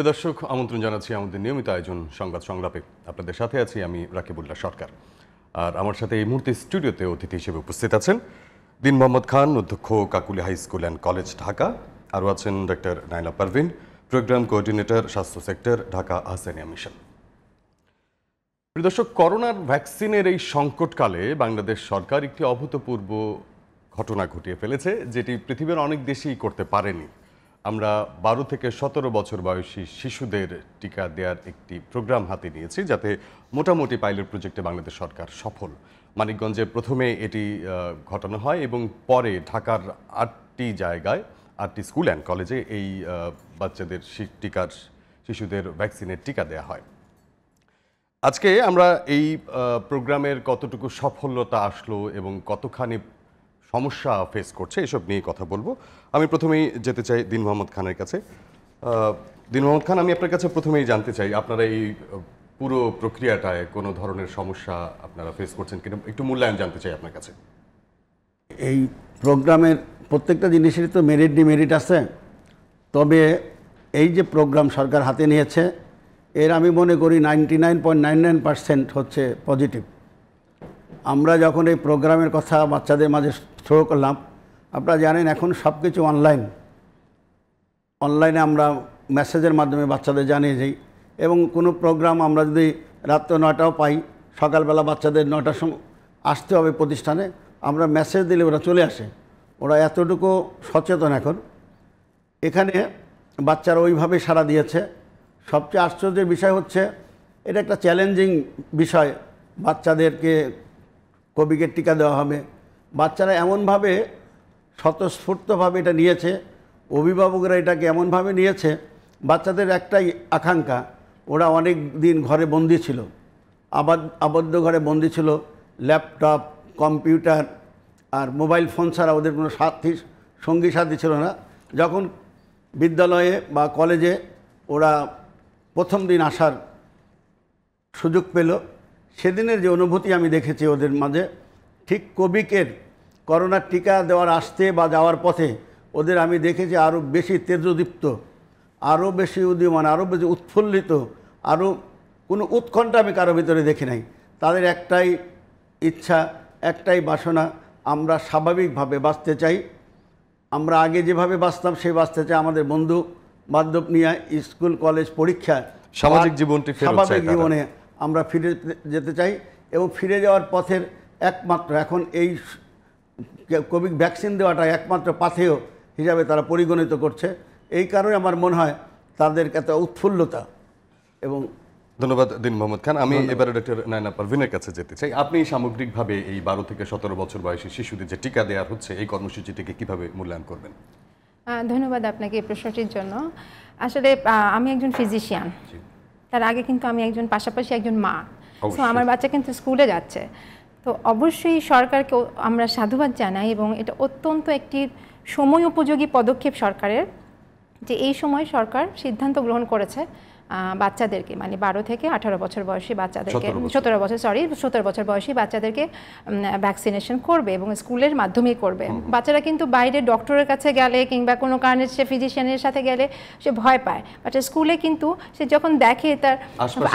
প্রিয় দর্শক, আমন্ত্রণ জানাচ্ছি আমাদের নিয়মিত আয়োজন সংবাদ সংলাপে। আপনাদের সাথে আছি আমি রাকিবুল্লাহ সরকার। আর আমার সাথে এই মুহূর্তে স্টুডিওতে অতিথি হিসেবে উপস্থিত আছেন দিন মোহাম্মদ খান, অধ্যক্ষ Kakuli high school and college, Dhaka. আরও আছেন doctor Naila Parvin, program coordinator, স্বাস্থ্য সেক্টর, ঢাকা আহসানিয়া মিশন। প্রিয় দর্শক, করোনার ভ্যাকসিনের এই সংকটকালে বাংলাদেশ সরকার একটি অভূতপূর্ব ঘটনা ঘটিয়ে ফেলেছে, যেটি পৃথিবীর অনেক দেশেই করতে পারেনি। আমরা বারো থেকে সতেরো বছর বয়সী শিশুদের টিকা দেওয়ার একটি প্রোগ্রাম হাতে নিয়েছি যাতে মোটামুটি পাইলট প্রজেক্টে বাংলাদেশ সরকার সফল। মানিকগঞ্জে প্রথমে এটি ঘটানো হয় এবং পরে ঢাকার আটটি জায়গায়, আটটি স্কুল অ্যান্ড কলেজে এই বাচ্চাদের টিকার, শিশুদের ভ্যাকসিনের টিকা দেওয়া হয়। আজকে আমরা এই প্রোগ্রামের কতটুকু সফলতা আসলো এবং কতখানি সমস্যা ফেস করছে, এসব নিয়ে কথা বলব। আমি প্রথমেই যেতে চাই দিন মোহাম্মদ খানের কাছে। দিন মোহাম্মদ খান, আমি আপনার কাছে প্রথমেই জানতে চাই, আপনারা এই পুরো প্রক্রিয়াটায় কোনো ধরনের সমস্যা আপনারা ফেস করছেন কিনা? একটু মূল্যায়ন জানতে চাই আপনার কাছে। এই প্রোগ্রামের প্রত্যেকটা জিনিসেরই তো মেরিট ডিমেরিট আছে। তবে এই যে প্রোগ্রাম সরকার হাতে নিয়েছে, এর আমি মনে করি ninety nine point nine nine percent হচ্ছে পজিটিভ আমরা যখন এই প্রোগ্রামের কথা বাচ্চাদের মাঝে থ্রো করলাম। আপনারা জানেন এখন সব কিছু অনলাইন অনলাইনে আমরা মেসেজের মাধ্যমে বাচ্চাদের জানিয়ে যাই এবং কোনো প্রোগ্রাম আমরা যদি রাত্র নয়টাও পাই, সকালবেলা বাচ্চাদের নয়টার সময় আসতে হবে প্রতিষ্ঠানে, আমরা মেসেজ দিলে ওরা চলে আসে। ওরা এতটুকু সচেতন এখন। এখানে বাচ্চারা ওইভাবে সাড়া দিয়েছে। সবচেয়ে আশ্চর্যের বিষয় হচ্ছে, এটা একটা চ্যালেঞ্জিং বিষয়। বাচ্চাদেরকে কোভিডের টিকা দেওয়া হবে বাচ্চারা এমনভাবে স্বতঃস্ফূর্তভাবে এটা নিয়েছে, অভিভাবকরা এটাকে এমনভাবে নিয়েছে, বাচ্চাদের একটাই আকাঙ্ক্ষা, ওরা অনেক দিন ঘরে বন্দি ছিল, আবাদ, আবদ্ধ ঘরে বন্দি ছিল, ল্যাপটপ, কম্পিউটার আর মোবাইল ফোন ছাড়া ওদের কোনো সাথী, সঙ্গী সাথী ছিল না। যখন বিদ্যালয়ে বা কলেজে ওরা প্রথম দিন আসার সুযোগ পেল, সেদিনের যে অনুভূতি আমি দেখেছি ওদের মাঝে ঠিক কোভিকের করোনার টিকা দেওয়ার আসতে বা যাওয়ার পথে ওদের আমি দেখেছি আরও বেশি তেজদীপ্ত আরও বেশি উদীয়মান আরও বেশি উৎফুল্লিত আরও কোনো উৎকণ্ঠা আমি কারও ভিতরে দেখি নাই। তাদের একটাই ইচ্ছা একটাই বাসনা আমরা স্বাভাবিকভাবে বাঁচতে চাই। আমরা আগে যেভাবে বাঁচতাম সেই বাঁচতে চাই আমাদের বন্ধু বান্ধব নিয়ে স্কুল কলেজ পরীক্ষা সামাজিক জীবনটি স্বাভাবিক জীবনে আমরা ফিরে যেতে চাই এবং ফিরে যাওয়ার পথের একমাত্র এখন এই কোভিড ভ্যাকসিন দেওয়াটা একমাত্র পাথেয় হিসাবে তারা পরিগণিত করছে। এই কারণে আমার মনে হয় তাদের এত উৎফুল্লতা এবং ধন্যবাদ দিন মোহাম্মদ খান। আমি এবারে ডক্টর নায়না পারভিনের কাছে যেতে চাই। আপনি সামগ্রিকভাবে এই বারো থেকে সতেরো বছর বয়সী শিশুদের যে টিকা দেওয়া হচ্ছে এই কর্মসূচিটিকে কীভাবে মূল্যায়ন করবেন? ধন্যবাদ আপনাকে এই প্রশ্নটির জন্য। আসলে আমি একজন ফিজিশিয়ান। তার আগে কিন্তু আমি একজন পাশাপাশি একজন মা। তো আমার বাচ্চা কিন্তু স্কুলে যাচ্ছে। তো অবশ্যই সরকারকে আমরা সাধুবাদ জানাই এবং এটা অত্যন্ত একটি সময় উপযোগী পদক্ষেপ সরকারের যে এই সময় সরকার সিদ্ধান্ত গ্রহণ করেছে। বাচ্চাদেরকে মানে বারো থেকে আঠারো বছর বয়সী বাচ্চাদেরকে সতেরো বছর। সরি সতেরো বছর বয়সী বাচ্চাদেরকে ভ্যাকসিনেশন করবে এবং স্কুলের মাধ্যমেই করবে। বাচ্চারা কিন্তু বাইরে ডক্টরের কাছে গেলে কিংবা কোনো কারণে সে ফিজিশিয়ানের সাথে গেলে সে ভয় পায়। বাট স্কুলে কিন্তু সে যখন দেখে তার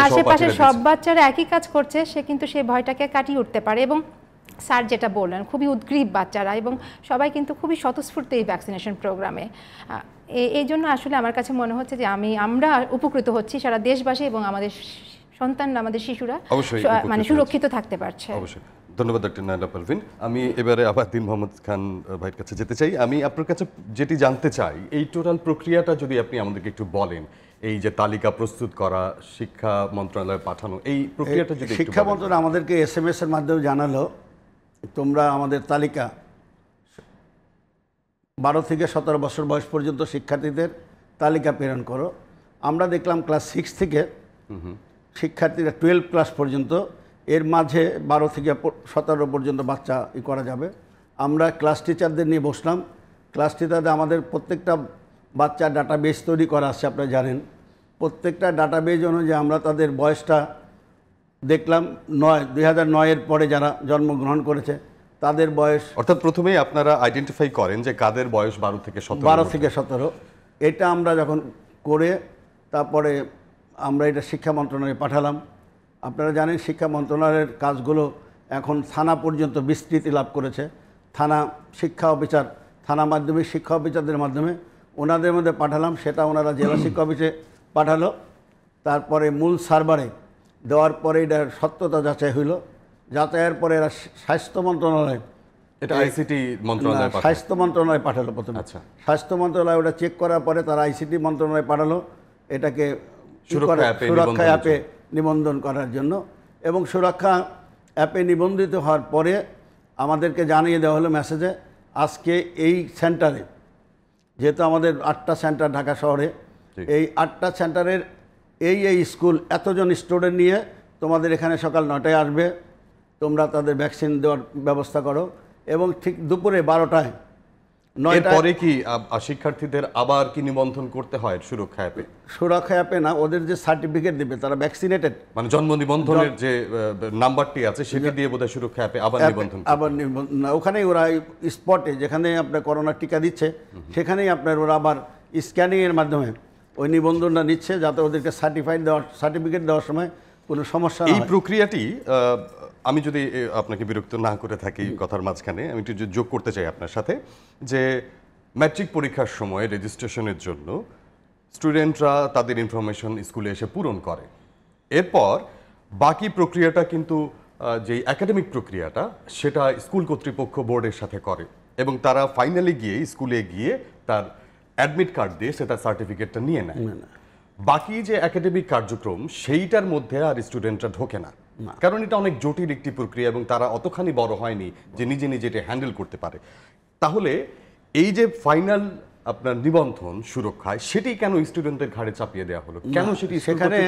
আশপাশে সব বাচ্চারা একই কাজ করছে সে কিন্তু সেই ভয়টাকে কাটিয়ে উঠতে পারে এবং স্যার যেটা বললেন খুবই উদ্গ্রীব বাচ্চারা এবং সবাই কিন্তু খুবই স্বতঃস্ফূর্ত এই ভ্যাকসিনেশন প্রোগ্রামে এই জন্য আসলে আমার কাছে মনে হচ্ছে যে আমি আমরা উপকৃত হচ্ছি সারা দেশবাসী এবং আমাদের সন্তান আমাদের শিশুরা মানে সুরক্ষিত থাকতে পারছে। অবশ্যই। ধন্যবাদ ডক্টর নায়না পারভিন। আমি এবারে আবার দিন মোহাম্মদ খান ভাইয়ের কাছে যেতে চাই। আমি আপনার কাছে যেটি জানতে চাই এই টোটাল প্রক্রিয়াটা যদি আপনি আমাদেরকে একটু বলেন এই যে তালিকা প্রস্তুত করা শিক্ষা মন্ত্রণালয়ে পাঠানো এই প্রক্রিয়াটা যদি শিক্ষা। মন্ত্রণালয় আমাদেরকে এস এম এর মাধ্যমে জানালো তোমরা আমাদের তালিকা বারো থেকে সতেরো বছর বয়স পর্যন্ত শিক্ষার্থীদের তালিকা প্রেরণ করো। আমরা দেখলাম ক্লাস সিক্স থেকে শিক্ষার্থীরা টুয়েলভ ক্লাস পর্যন্ত এর মাঝে বারো থেকে সতেরো পর্যন্ত বাচ্চা ই করা যাবে। আমরা ক্লাস টিচারদের নিয়ে বসলাম। ক্লাস টিচারদের আমাদের প্রত্যেকটা বাচ্চার ডাটাবেস তৈরি করা আছে, আপনারা জানেন। প্রত্যেকটা ডাটাবেজ অনুযায়ী আমরা তাদের বয়সটা দেখলাম নয়, দুই হাজার নয়ের পরে যারা জন্মগ্রহণ করেছে তাদের বয়স? অর্থাৎ প্রথমেই আপনারা আইডেন্টিফাই করেন যে কাদের বয়স বারো থেকে সতেরো বারো থেকে সতেরো। এটা আমরা যখন করে তারপরে আমরা এটা শিক্ষা মন্ত্রণালয়ে পাঠালাম। আপনারা জানেন শিক্ষা মন্ত্রণালয়ের কাজগুলো এখন থানা পর্যন্ত বিস্তৃতি লাভ করেছে। থানা শিক্ষা অফিসার থানা মাধ্যমিক শিক্ষা অফিসারদের মাধ্যমে ওনাদের মধ্যে পাঠালাম সেটা ওনারা জেলা শিক্ষা অফিসে পাঠালো। তারপরে মূল সার্ভারে দেওয়ার পরে এটা সত্যতা যাচাই হইল। যাচাইয়ের পরে এরা স্বাস্থ্য মন্ত্রণালয় এটা আইসিটি মন্ত্রণালয় স্বাস্থ্য মন্ত্রণালয় পাঠালো প্রথমে। আচ্ছা। স্বাস্থ্য মন্ত্রণালয় ওটা চেক করার পরে তারা আইসিটি মন্ত্রণালয় পাঠালো এটাকে সুরক্ষা অ্যাপে নিবন্ধন করার জন্য এবং সুরক্ষা অ্যাপে নিবন্ধিত হওয়ার পরে আমাদেরকে জানিয়ে দেওয়া হলো মেসেজে আজকে এই সেন্টারে যেহেতু আমাদের আটটা সেন্টার ঢাকা শহরে এই আটটা সেন্টারের এই এই স্কুল এতজন স্টুডেন্ট নিয়ে তোমাদের এখানে সকাল নটায় আসবে। তোমরা তাদের ভ্যাকসিন দেওয়ার ব্যবস্থা করো। এবং ঠিক দুপুরে বারোটায় এরপরে কি শিক্ষার্থীদের আবার কি নিবন্ধন করতে হয় সুরক্ষা অ্যাপে? সুরক্ষা অ্যাপে না ওদের যে সার্টিফিকেট দেবে তারা ভ্যাকসিনেটেড মানে জন্ম নিবন্ধনের যে নাম্বারটি আছে সেটি দিয়ে বোধহয় সুরক্ষা অ্যাপে আবার নিবন্ধন আবার ওখানেই ওরা স্পটে যেখানে আপনার করোনার টিকা দিচ্ছে সেখানেই আপনার ওরা আবার স্ক্যানিংয়ের মাধ্যমে ওই নিবন্ধনটা নিচ্ছে যাতে ওদেরকে সার্টিফাইড দেওয়ার সার্টিফিকেট দেওয়ার সময় কোনো সমস্যা এই প্রক্রিয়াটি আমি যদি আপনাকে বিরক্ত না করে থাকি কথার মাঝখানে আমি একটু যোগ করতে চাই আপনার সাথে যে ম্যাট্রিক পরীক্ষার সময় রেজিস্ট্রেশনের জন্য স্টুডেন্টরা তাদের ইনফরমেশন স্কুলে এসে পূরণ করে। এরপর বাকি প্রক্রিয়াটা কিন্তু যে একাডেমিক প্রক্রিয়াটা সেটা স্কুল কর্তৃপক্ষ বোর্ডের সাথে করে এবং তারা ফাইনালি গিয়ে স্কুলে গিয়ে তার অ্যাডমিট কার্ড দিয়ে সে তার সার্টিফিকেটটা নিয়ে নেয়। বাকি যে একাডেমিক কার্যক্রম সেইটার মধ্যে আর স্টুডেন্টরা ঢোকে না। কারণ এটা অনেক জটিল একটি প্রক্রিয়া এবং তারা অতখানি বড় হয়নি যে নিজে নিজে এটা হ্যান্ডেল করতে পারে। তাহলে এই যে ফাইনাল আপনার নিবন্ধন সুরক্ষায় সেটি কেন স্টুডেন্টদের ঘাড়ে চাপিয়ে দেওয়া হলো? কেন সেটি সেখানে-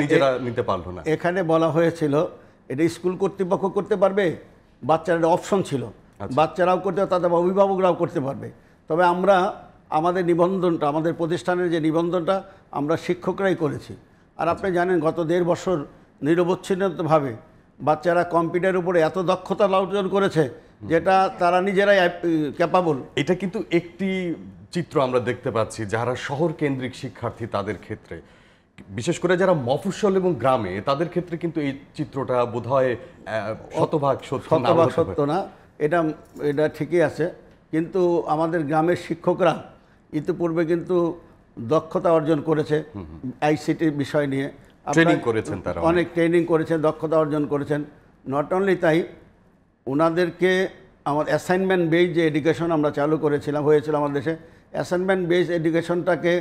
নিজেরা নিতে পারল না? এখানে বলা হয়েছিল এটা স্কুল কর্তৃপক্ষ করতে পারবে? বাচ্চারা অপশন ছিল। বাচ্চারাও করতে পারবে তাদের অভিভাবকরাও করতে পারবে। তবে আমরা আমাদের নিবন্ধনটা আমাদের প্রতিষ্ঠানের যে নিবন্ধনটা আমরা শিক্ষকরাই করেছি। আর আপনি জানেন গত দেড় বছর নিরবচ্ছিন্নভাবে বাচ্চারা কম্পিউটারের উপরে এত দক্ষতা অর্জন করেছে যেটা তারা নিজেরাই ক্যাপাবল এটা কিন্তু একটি চিত্র আমরা দেখতে পাচ্ছি যারা শহর কেন্দ্রিক শিক্ষার্থী তাদের ক্ষেত্রে। বিশেষ করে যারা মফস্বল এবং গ্রামে তাদের ক্ষেত্রে কিন্তু এই চিত্রটা বোধহয় আহ, শতভাগ সত্য শতভাগ সত্য না। এটা এটা ঠিকই আছে। কিন্তু আমাদের গ্রামের শিক্ষকরা ইতিপূর্বে কিন্তু দক্ষতা অর্জন করেছে আইসিটি বিষয় নিয়ে। ট্রেনিং করেছেন তারা অনেক। ট্রেনিং করেছেন দক্ষতা অর্জন করেছেন। নট অনলি তাই ওনাদেরকে আমার অ্যাসাইনমেন্ট বেস যে এডুকেশন আমরা চালু করেছিলাম হয়েছিল আমাদের দেশে অ্যাসাইনমেন্ট বেস এডুকেশনটাকে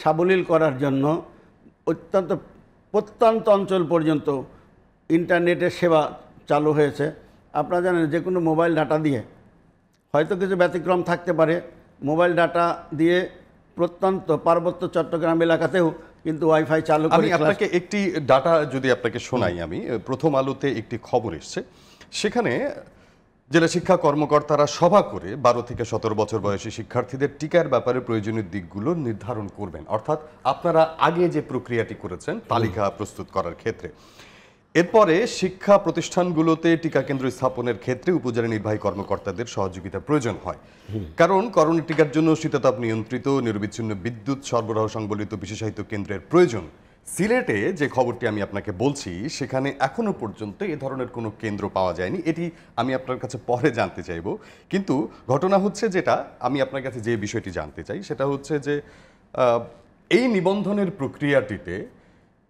সাবলীল করার জন্য অত্যন্ত প্রত্যন্ত অঞ্চল পর্যন্ত ইন্টারনেটের সেবা চালু হয়েছে। আপনারা জানেন যে কোনো মোবাইল ডাটা দিয়ে হয়তো কিছু ব্যতিক্রম থাকতে পারে মোবাইল ডাটা দিয়ে প্রত্যন্ত পার্বত্য চট্টগ্রাম এলাকাতেও কিন্তু ওয়াইফাই চালু করে আমি আপনাকে একটি ডাটা যদি আপনাকে শোনাই আমি প্রথম আলোতে একটি খবর এসছে। সেখানে জেলা শিক্ষা কর্মকর্তারা সভা করে বারো থেকে সতেরো বছর বয়সী শিক্ষার্থীদের টিকার ব্যাপারে প্রয়োজনীয় দিকগুলো নির্ধারণ করবেন। অর্থাৎ আপনারা আগে যে প্রক্রিয়াটি করেছেন তালিকা প্রস্তুত করার ক্ষেত্রে। এরপরে শিক্ষা প্রতিষ্ঠানগুলোতে টিকা কেন্দ্র স্থাপনের ক্ষেত্রে উপজেলা নির্বাহী কর্মকর্তাদের সহযোগিতা প্রয়োজন হয়। কারণ করোনা টিকার জন্য শীতাতাপ নিয়ন্ত্রিত, নিরবিচ্ছিন্ন বিদ্যুৎ সরবরাহ সংবলিত বিশেষায়িত কেন্দ্রের প্রয়োজন। সিলেটে যে খবরটি আমি আপনাকে বলছি, সেখানে এখনও পর্যন্ত এ ধরনের কোনো কেন্দ্র পাওয়া যায়নি। এটি আমি আপনার কাছে পরে জানতে চাইব। কিন্তু ঘটনা হচ্ছে যেটা, আমি আপনার কাছে যে বিষয়টি জানতে চাই, সেটা হচ্ছে যে এই নিবন্ধনের প্রক্রিয়াটিতে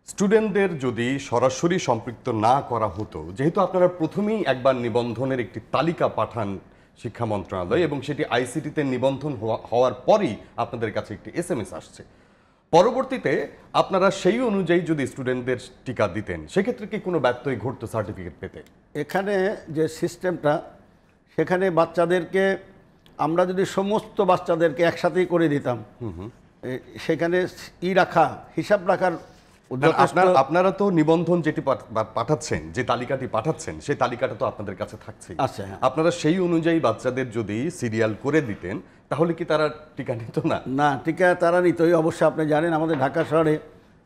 স্টুডেন্টদের যদি সরাসরি সম্পৃক্ত না করা হতো যেহেতু আপনারা প্রথমেই একবার নিবন্ধনের একটি তালিকা পাঠান শিক্ষা মন্ত্রণালয় এবং সেটি আইসিটিতে নিবন্ধন হওয়া- হওয়ার পরই আপনাদের কাছে একটি এস এম এস আসছে। পরবর্তীতে আপনারা সেই অনুযায়ী যদি স্টুডেন্টদের টিকা দিতেন সেক্ষেত্রে কি কোনো ব্যত্যয় ঘটতো সার্টিফিকেট পেতে? এখানে যে সিস্টেমটা সেখানে বাচ্চাদেরকে আমরা যদি সমস্ত বাচ্চাদেরকে একসাথেই করে দিতাম সেখানে ই রাখা হিসাব রাখার আপনার আপনারা তো নিবন্ধন যেটি পাঠাচ্ছেন যে তালিকাটি পাঠাচ্ছেন সেই তালিকাটা তো আপনাদের কাছে থাকছেই। আছে, হ্যাঁ। আপনারা সেই অনুযায়ী বাচ্চাদের যদি সিরিয়াল করে দিতেন তাহলে কি তারা টিকা নিত না? না টিকা তারা নিতই অবশ্যই আপনি জানেন আমাদের ঢাকা শহরে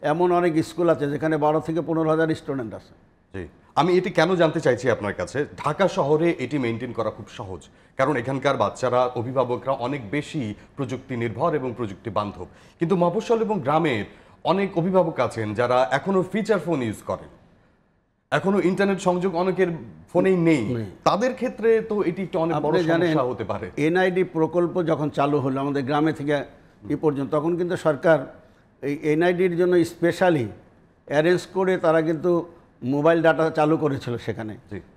এমন অনেক স্কুল আছে যেখানে বারো থেকে পনেরো হাজার স্টুডেন্ট আছে। জি। আমি এটি কেন জানতে চাইছি আপনার কাছে? ঢাকা শহরে এটি মেনটেন করা খুব সহজ। কারণ এখানকার বাচ্চারা অভিভাবকরা অনেক বেশি প্রযুক্তি নির্ভর এবং প্রযুক্তি বান্ধব। কিন্তু মফস্বল এবং গ্রামের অনেক অভিভাবক আছেন যারা এখনও ফিচার ফোন ইউজ করেন। এখনও ইন্টারনেট সংযোগ অনেকের ফোনেই নেই। তাদের ক্ষেত্রে তো এটি একটা অনেক বড় সমস্যা হতে পারে। এনআইডি প্রকল্প যখন চালু হলো আমাদের গ্রামে থেকে এ পর্যন্ত তখন কিন্তু সরকার এই এনআইডির জন্য স্পেশালি অ্যারেঞ্জ করে তারা কিন্তু মোবাইল ডাটা চালু করেছিল সেখানে।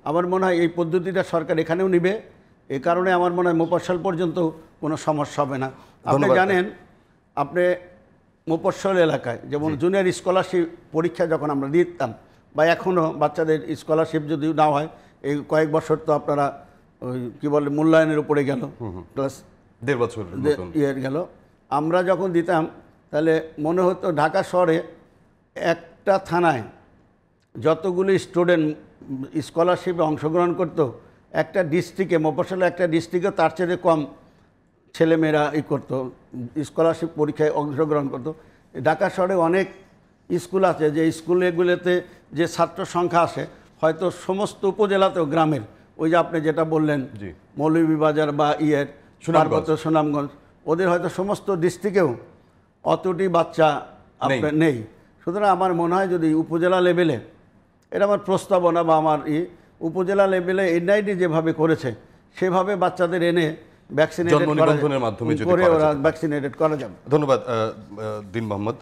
আমার মনে হয় এই পদ্ধতিটা সরকার এখানেও নিবে। এ কারণে আমার মনে হয় মোপরশাল পর্যন্ত কোনো সমস্যা হবে না। আপনি জানেন আপনি মোপরশল এলাকায় যেমন জুনিয়র স্কলারশিপ পরীক্ষা যখন আমরা দিতাম বা এখনও বাচ্চাদের স্কলারশিপ যদি না হয় এই কয়েক বছর তো আপনারা ওই কী বলে মূল্যায়নের উপরে গেল ক্লাস দেড় বছর ইয়ের গেল। আমরা যখন দিতাম তাহলে মনে হতো ঢাকা শহরে একটা থানায় যতগুলি স্টুডেন্ট স্কলারশিপে অংশগ্রহণ করতো একটা ডিস্ট্রিক্টে মফসলে একটা ডিস্ট্রিক্টে তার চেয়ে কম ছেলেমেয়েরা ই করতো স্কলারশিপ পরীক্ষায় অংশগ্রহণ করতো ঢাকা শহরে অনেক স্কুল আছে যে স্কুলগুলোতে যে ছাত্র সংখ্যা আসে হয়তো সমস্ত উপজেলাতেও গ্রামের ওই যে আপনি যেটা বললেন। মৌলভীবাজার বা ইয়ের। পার্বত্য সুনামগঞ্জ ওদের হয়তো সমস্ত ডিস্ট্রিক্টেও অতটি বাচ্চা আপনার নেই সুতরাং আমার মনে হয় যদি উপজেলা লেভেলে এটা আমার প্রস্তাবনা বা আমার ই উপজেলা লেভেলে এনআইডি যেভাবে করেছে সেভাবে বাচ্চাদের এনে ভ্যাকসিনেটেড নিবন্ধনের মাধ্যমে যদি করে ওরা ভ্যাকসিনেটেড করা যাবে। ধন্যবাদ দিন মোহাম্মদ।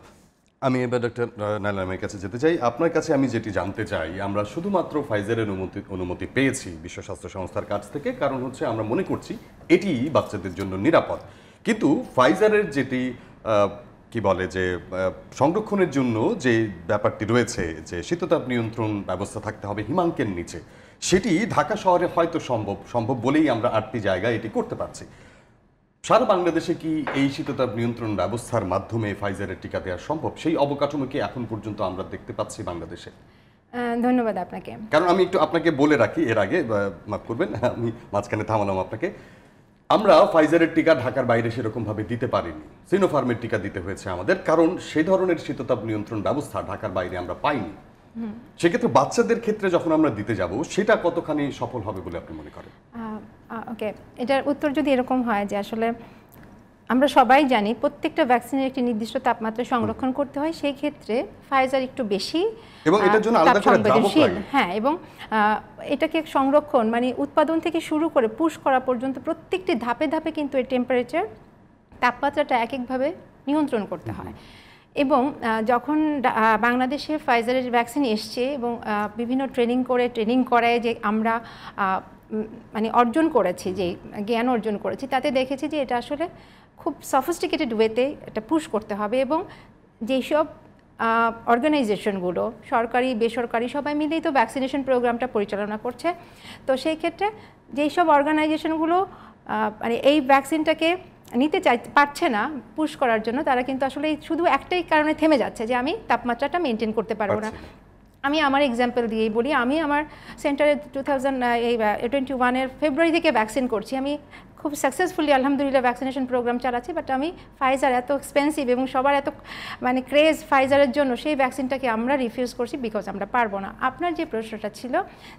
আমি এবার ডক্টর নাইলামের কাছে যেতে চাই। আপনার কাছে আমি যেটি জানতে চাই আমরা শুধুমাত্র ফাইজারের অনুমতি অনুমতি পেয়েছি বিশ্ব স্বাস্থ্য সংস্থার কাছ থেকে। কারণ হচ্ছে আমরা মনে করছি এটি বাচ্চাদের জন্য নিরাপদ। কিন্তু ফাইজারের যেটি আহ, কি বলে যে সংরক্ষণের জন্য যে ব্যাপারটি রয়েছে যে শীততাপ নিয়ন্ত্রণ ব্যবস্থা থাকতে হবে হিমাঙ্কের নিচে। সেটি ঢাকা শহরে হয়তো সম্ভব সম্ভব বলেই আমরা আটটি জায়গায় এটি করতে পারছি। সারা বাংলাদেশে কি এই শীততাপ নিয়ন্ত্রণ ব্যবস্থার মাধ্যমে ফাইজারের টিকা দেওয়া সম্ভব? সেই অবকাঠামো কি এখন পর্যন্ত আমরা দেখতে পাচ্ছি বাংলাদেশে? ধন্যবাদ আপনাকে। কারণ আমি একটু আপনাকে বলে রাখি এর আগে মাফ করবেন আমি মাঝখানে থামালাম আপনাকে। আমরা ফাইজারের টিকা ঢাকার বাইরে সেরকম ভাবে দিতে পারিনি। সিনোফার্মের টিকা দিতে হয়েছে আমাদের কারণ সে ধরনের শীততাপ নিয়ন্ত্রণ ব্যবস্থা ঢাকার বাইরে আমরা পাইনি। সেক্ষেত্রে বাচ্চাদের ক্ষেত্রে যখন আমরা দিতে যাব সেটা কতখানি সফল হবে বলে আপনি মনে করেন? ওকে। এটার উত্তর যদি এরকম হয় যে আসলে আমরা সবাই জানি প্রত্যেকটা ভ্যাকসিনের একটি নির্দিষ্ট তাপমাত্রা সংরক্ষণ করতে হয় সেই ক্ষেত্রে ফাইজার একটু বেশি এবং এটার জন্য আলাদা করে সংবেদনশীল। হ্যাঁ এবং এটাকে সংরক্ষণ মানে উৎপাদন থেকে শুরু করে পুশ করা পর্যন্ত প্রত্যেকটি ধাপে ধাপে কিন্তু এই টেম্পারেচার তাপমাত্রাটা এক একভাবে নিয়ন্ত্রণ করতে হয়। এবং যখন বাংলাদেশে ফাইজারের ভ্যাকসিন এসছে এবং বিভিন্ন ট্রেনিং করে ট্রেনিং করায় যে আমরা মানে অর্জন করেছি, যে জ্ঞান অর্জন করেছি, তাতে দেখেছি যে এটা আসলে খুব সফিস্টিকেটেড ওয়েতে এটা পুশ করতে হবে এবং যেসব অর্গানাইজেশনগুলো সরকারি, বেসরকারি, সবাই মিলেই তো ভ্যাকসিনেশন প্রোগ্রামটা পরিচালনা করছে। তো সেই ক্ষেত্রে যেই সব অর্গানাইজেশনগুলো মানে এই ভ্যাকসিনটাকে নিতে চাই পারছে না পুশ করার জন্য তারা কিন্তু আসলে শুধু একটাই কারণে থেমে যাচ্ছে যে আমি তাপমাত্রাটা মেনটেন করতে পারব না। আমি আমার এক্সাম্পল দিয়েই বলি আমি আমার সেন্টারে টু থাউজেন্ড এই টোয়েন্টি ওয়ানের ফেব্রুয়ারি থেকে ভ্যাকসিন করছি। আমি খুব সাকসেসফুলি আলহামদুলিল্লাহ ভ্যাকসিনেশন প্রোগ্রাম চালাচ্ছি বাট আমি ফাইজার এত এক্সপেন্সিভ এবং সবার এত মানে ক্রেজ ফাইজারের জন্য সেই ভ্যাকসিনটাকে আমরা রিফিউজ করছি বিকজ আমরা পারব না। আপনার যে প্রশ্নটা ছিল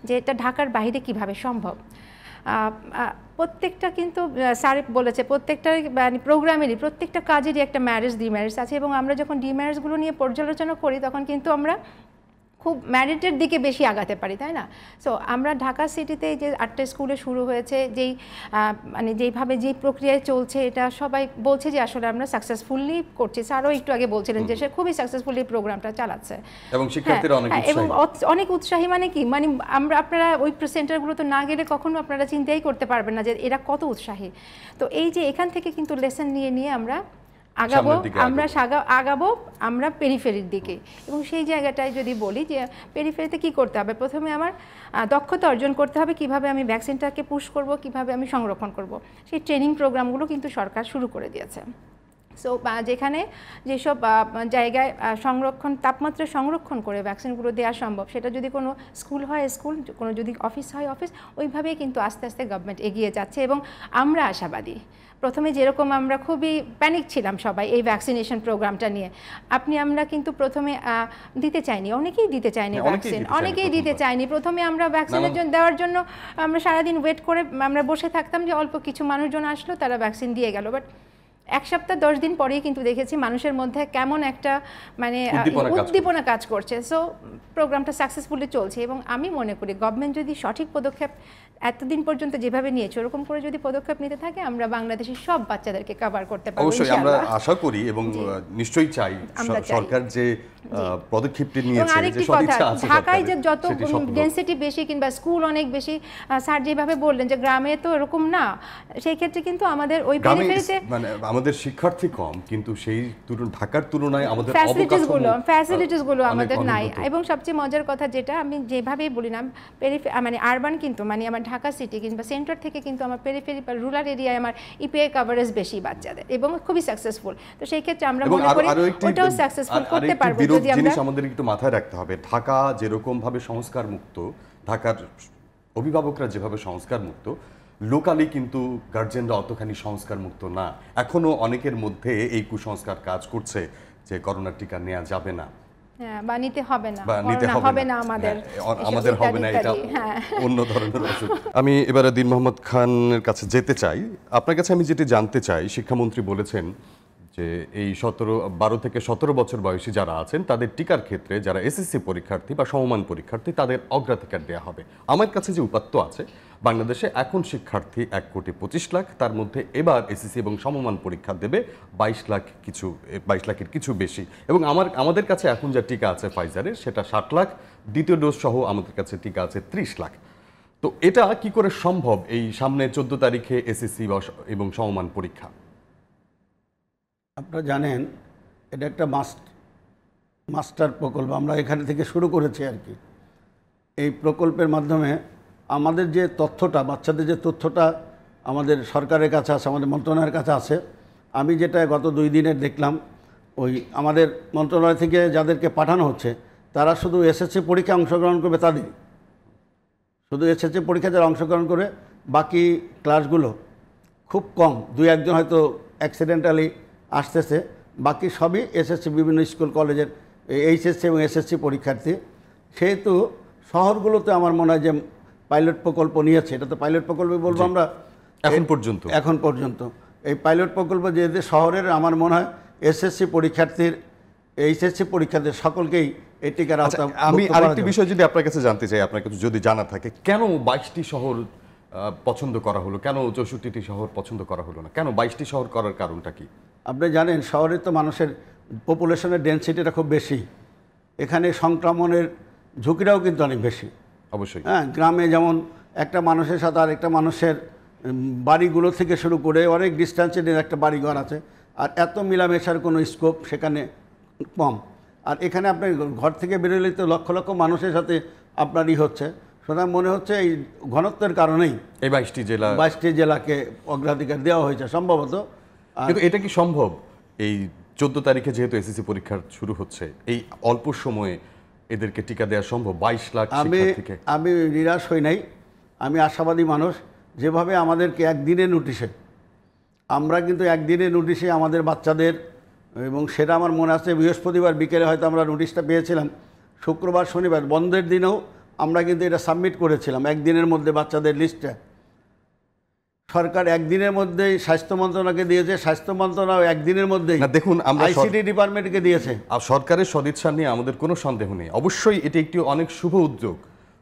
যে এটা ঢাকার বাইরে কীভাবে সম্ভব? প্রত্যেকটা কিন্তু স্যার বলেছে প্রত্যেকটা মানে প্রোগ্রামেরই, প্রত্যেকটা কাজেরই একটা ম্যারেজ, ডিম্যারেজ আছে এবং আমরা যখন ডিম্যারেজগুলো নিয়ে পর্যালোচনা করি, তখন কিন্তু আমরা খুব ম্যারিটের দিকে বেশি আগাতে পারি তাই না? সো আমরা ঢাকা সিটিতে যে আটটা স্কুলে শুরু হয়েছে যেই মানে যেইভাবে যেই প্রক্রিয়ায় চলছে এটা সবাই বলছে যে আসলে আমরা সাকসেসফুলি করছি। স্যারও একটু আগে বলছিলেন যে সে খুবই সাকসেসফুলি প্রোগ্রামটা চালাচ্ছে। এবং শিক্ষার্থীরা অনেক হ্যাঁ, এবং অনেক উৎসাহী মানে কি? মানে আমরা আপনারা ওই সেন্টারগুলোতে না গেলে কখনো আপনারা চিন্তাই করতে পারবেন না যে এরা কত উৎসাহী। তো এই যে এখান থেকে কিন্তু লেসন নিয়ে নিয়ে আমরা আগাবো আমরা আগাবো। আমরা পেরিফেরির দিকে। এবং সেই জায়গাটায় যদি বলি যে পেরিফেরিতে কি করতে হবে? প্রথমে আমার দক্ষতা অর্জন করতে হবে কীভাবে আমি ভ্যাকসিনটাকে পুশ করব কীভাবে আমি সংরক্ষণ করব। সেই ট্রেনিং প্রোগ্রামগুলো কিন্তু সরকার শুরু করে দিয়েছে। সো যেখানে যেসব জায়গায় সংরক্ষণ তাপমাত্রা সংরক্ষণ করে ভ্যাকসিনগুলো দেওয়া সম্ভব সেটা যদি কোনো স্কুল হয় স্কুল কোনো যদি অফিস হয় অফিস ওইভাবেই কিন্তু আস্তে আস্তে গভর্নমেন্ট এগিয়ে যাচ্ছে এবং আমরা আশাবাদী। প্রথমে যেরকম আমরা খুবই প্যানিক ছিলাম সবাই এই ভ্যাকসিনেশন প্রোগ্রামটা নিয়ে। আপনি আমরা কিন্তু প্রথমে দিতে চাইনি অনেকেই দিতে চাইনি অনেকেই ভ্যাকসিন অনেকেই দিতে চাইনি। প্রথমে আমরা ভ্যাকসিনের জন্য দেওয়ার জন্য আমরা সারাদিন ওয়েট করে আমরা বসে থাকতাম যে অল্প কিছু মানুষজন আসলো তারা ভ্যাকসিন দিয়ে গেল। বাট এক সপ্তাহ দশ দিন পরেই কিন্তু দেখেছি মানুষের মধ্যে কেমন একটা মানে। উদ্দীপনা কাজ করছে। সো প্রোগ্রামটা সাকসেসফুলি চলছে এবং আমি মনে করি গভর্নমেন্ট যদি সঠিক পদক্ষেপ এতদিন পর্যন্ত যেভাবে নিয়েছে ওরকম করে যদি পদক্ষেপ নিতে থাকে আমরা বাংলাদেশের সব বাচ্চাদেরকে কভার করতে পারব অবশ্যই আমরা আশা করি এবং নিশ্চয়ই চাই। সরকার যে পদক্ষেপটি নিয়েছে যে সদিচ্ছা আছে ঢাকায় যে যত। ডেন্সিটি বেশি কিংবা স্কুল অনেক বেশি স্যার যেভাবে বললেন যে গ্রামে তো এরকম না সেই ক্ষেত্রে কিন্তু আমাদের ওই পেরিফেরিতে মানে আমাদের শিক্ষার্থী কম কিন্তু সেই তুলন- ঢাকার তুলনায় আমাদের ফ্যাসিলিটিসগুলো ফ্যাসিলিটিসগুলো আমাদের নাই। এবং সবচেয়ে মজার কথা যেটা আমি যেভাবেই বলি না পেরিফে মানে আরবান কিন্তু মানে আমার ঢাকা সিটি কিংবা সেন্টার থেকে কিন্তু আমার পেরিফেরি বা রুরাল এরিয়ায় আমার ইপিআই কভারেজ বেশি বাচ্চাদের এবং খুবই সাকসেসফুল তো সেই ক্ষেত্রে আমরা মনে করি ওটাও সাকসেসফুল করতে পারব যদি আমরা আমাদের একটু মাথায় রাখতে হবে। ঢাকা যেরকম ভাবে সংস্কার মুক্ত ঢাকার অভিভাবকরা যেভাবে সংস্কার মুক্ত লোকালি কিন্তু গার্জেনরা অতখানি সংস্কার মুক্ত না। এখনও অনেকের মধ্যে এই কুসংস্কার কাজ করছে যে করোনার টিকা নেওয়া যাবে না। বা নিতে হবে না। নিতে হবে না। আমাদের অ- এসব আমাদের হবে না এটা অন্য ধরনের অসুখ আমি এবারে দিন মোহাম্মদ খানের কাছে যেতে চাই। আপনার কাছে আমি যেটি জানতে চাই শিক্ষামন্ত্রী বলেছেন যে এই সতেরো বারো থেকে সতেরো বছর বয়সী যারা আছেন তাদের টিকার ক্ষেত্রে যারা এসএসসি পরীক্ষার্থী বা সমমান পরীক্ষার্থী তাদের অগ্রাধিকার দেওয়া হবে। আমার কাছে যে উপাত্ত আছে বাংলাদেশে এখন শিক্ষার্থী এক কোটি পঁচিশ লাখ। তার মধ্যে এবার এসএসসি এবং সমমান পরীক্ষা দেবে বাইশ লাখ কিছু বাইশ লাখের কিছু বেশি। এবং আমার, আমাদের কাছে এখন যা টিকা আছে ফাইজারের সেটা ষাট লাখ। দ্বিতীয় ডোজ সহ আমাদের কাছে টিকা আছে ত্রিশ লাখ। তো এটা কি করে সম্ভব এই সামনে চোদ্দ তারিখে এসএসসি এবং সমমান পরীক্ষা? আপনারা জানেন, এটা একটা মাস্ট, মাস্টার প্রকল্প। আমরা এখানে থেকে শুরু করেছি আর কি। এই প্রকল্পের মাধ্যমে আমাদের যে তথ্যটা, বাচ্চাদের যে তথ্যটা আমাদের সরকারের কাছে আছে, আমাদের মন্ত্রণালয়ের কাছে আছে, আমি যেটা গত দুই দিনের দেখলাম, ওই আমাদের মন্ত্রণালয় থেকে যাদেরকে পাঠানো হচ্ছে, তারা শুধু এসএসসি পরীক্ষায় অংশগ্রহণ করবে তাদের শুধু এসএসসি পরীক্ষা যারা অংশগ্রহণ করে, বাকি ক্লাসগুলো খুব কম, দুই একজন হয়তো অ্যাক্সিডেন্টালি আসতেছে, বাকি সবই এসএসসি বিভিন্ন স্কুল, কলেজের এইচএসসি এবং এসএসসি পরীক্ষার্থী। সেহেতু শহরগুলোতে আমার মনে হয় যে পাইলট প্রকল্প নিয়েছে এটা তো পাইলট প্রকল্প বলব আমরা। এখন পর্যন্ত। এখন পর্যন্ত। এই পাইলট প্রকল্প যে শহরের আমার মনে হয় এসএসসি পরীক্ষার্থীর এইচএসসি পরীক্ষার্থীর সকলকেই এই টিকার আচ্ছা, আওতা আমি আরেকটি বিষয় যদি আপনার কাছে জানতে চাই আপনার কাছে যদি জানা থাকে কেন বাইশটি শহর পছন্দ করা হলো? কেন চৌষট্টিটি শহর পছন্দ করা হলো না? কেন বাইশটি শহর করার কারণটা কি? আপনি জানেন শহরে তো মানুষের পপুলেশনের ডেন্সিটিটা খুব বেশি। এখানে সংক্রমণের ঝুঁকিটাও কিন্তু অনেক বেশি। অবশ্যই। হ্যাঁ গ্রামে যেমন একটা মানুষের সাথে আরেকটা মানুষের বাড়িগুলো থেকে শুরু করে অনেক ডিস্টেন্সে একটা বাড়িঘর আছে। আর এত মিলামেশার কোনো স্কোপ সেখানে কম। আর এখানে আপনি ঘর থেকে বেরোলে তো লক্ষ লক্ষ মানুষের সাথে আপনারই হচ্ছে। সুতরাং মনে হচ্ছে এই ঘনত্বের কারণেই এই বাইশটি জেলা বাইশটি জেলাকে অগ্রাধিকার দেওয়া হয়েছে সম্ভবত। কিন্তু এটা কি সম্ভব? এই চোদ্দ তারিখে যেহেতু এসএসসি পরীক্ষা শুরু হচ্ছে এই অল্প সময়ে এদেরকে টিকা দেওয়া সম্ভব? বাইশ লাখ আমি আমি নিরাশ হই নাই। আমি আশাবাদী মানুষ। যেভাবে আমাদেরকে একদিনে নোটিশে আমরা কিন্তু একদিনে নোটিশে আমাদের বাচ্চাদের এবং সেটা আমার মনে আছে বৃহস্পতিবার বিকেলে হয়তো আমরা নোটিশটা পেয়েছিলাম শুক্রবার শনিবার বন্ধের দিনেও আমরা কিন্তু এটা সাবমিট করেছিলাম একদিনের মধ্যে বাচ্চাদের লিস্টটা। সরকার একদিনের মধ্যেই স্বাস্থ্য মন্ত্রণালয়কে দিয়েছে স্বাস্থ্য মন্ত্রণালয় একদিনের মধ্যেই দেখুন আমরা আইসিডি ডিপার্টমেন্টকে দিয়েছে। আর সরকারের সদিচ্ছা নিয়ে আমাদের কোনো সন্দেহ নেই। অবশ্যই এটি একটি অনেক শুভ উদ্যোগ।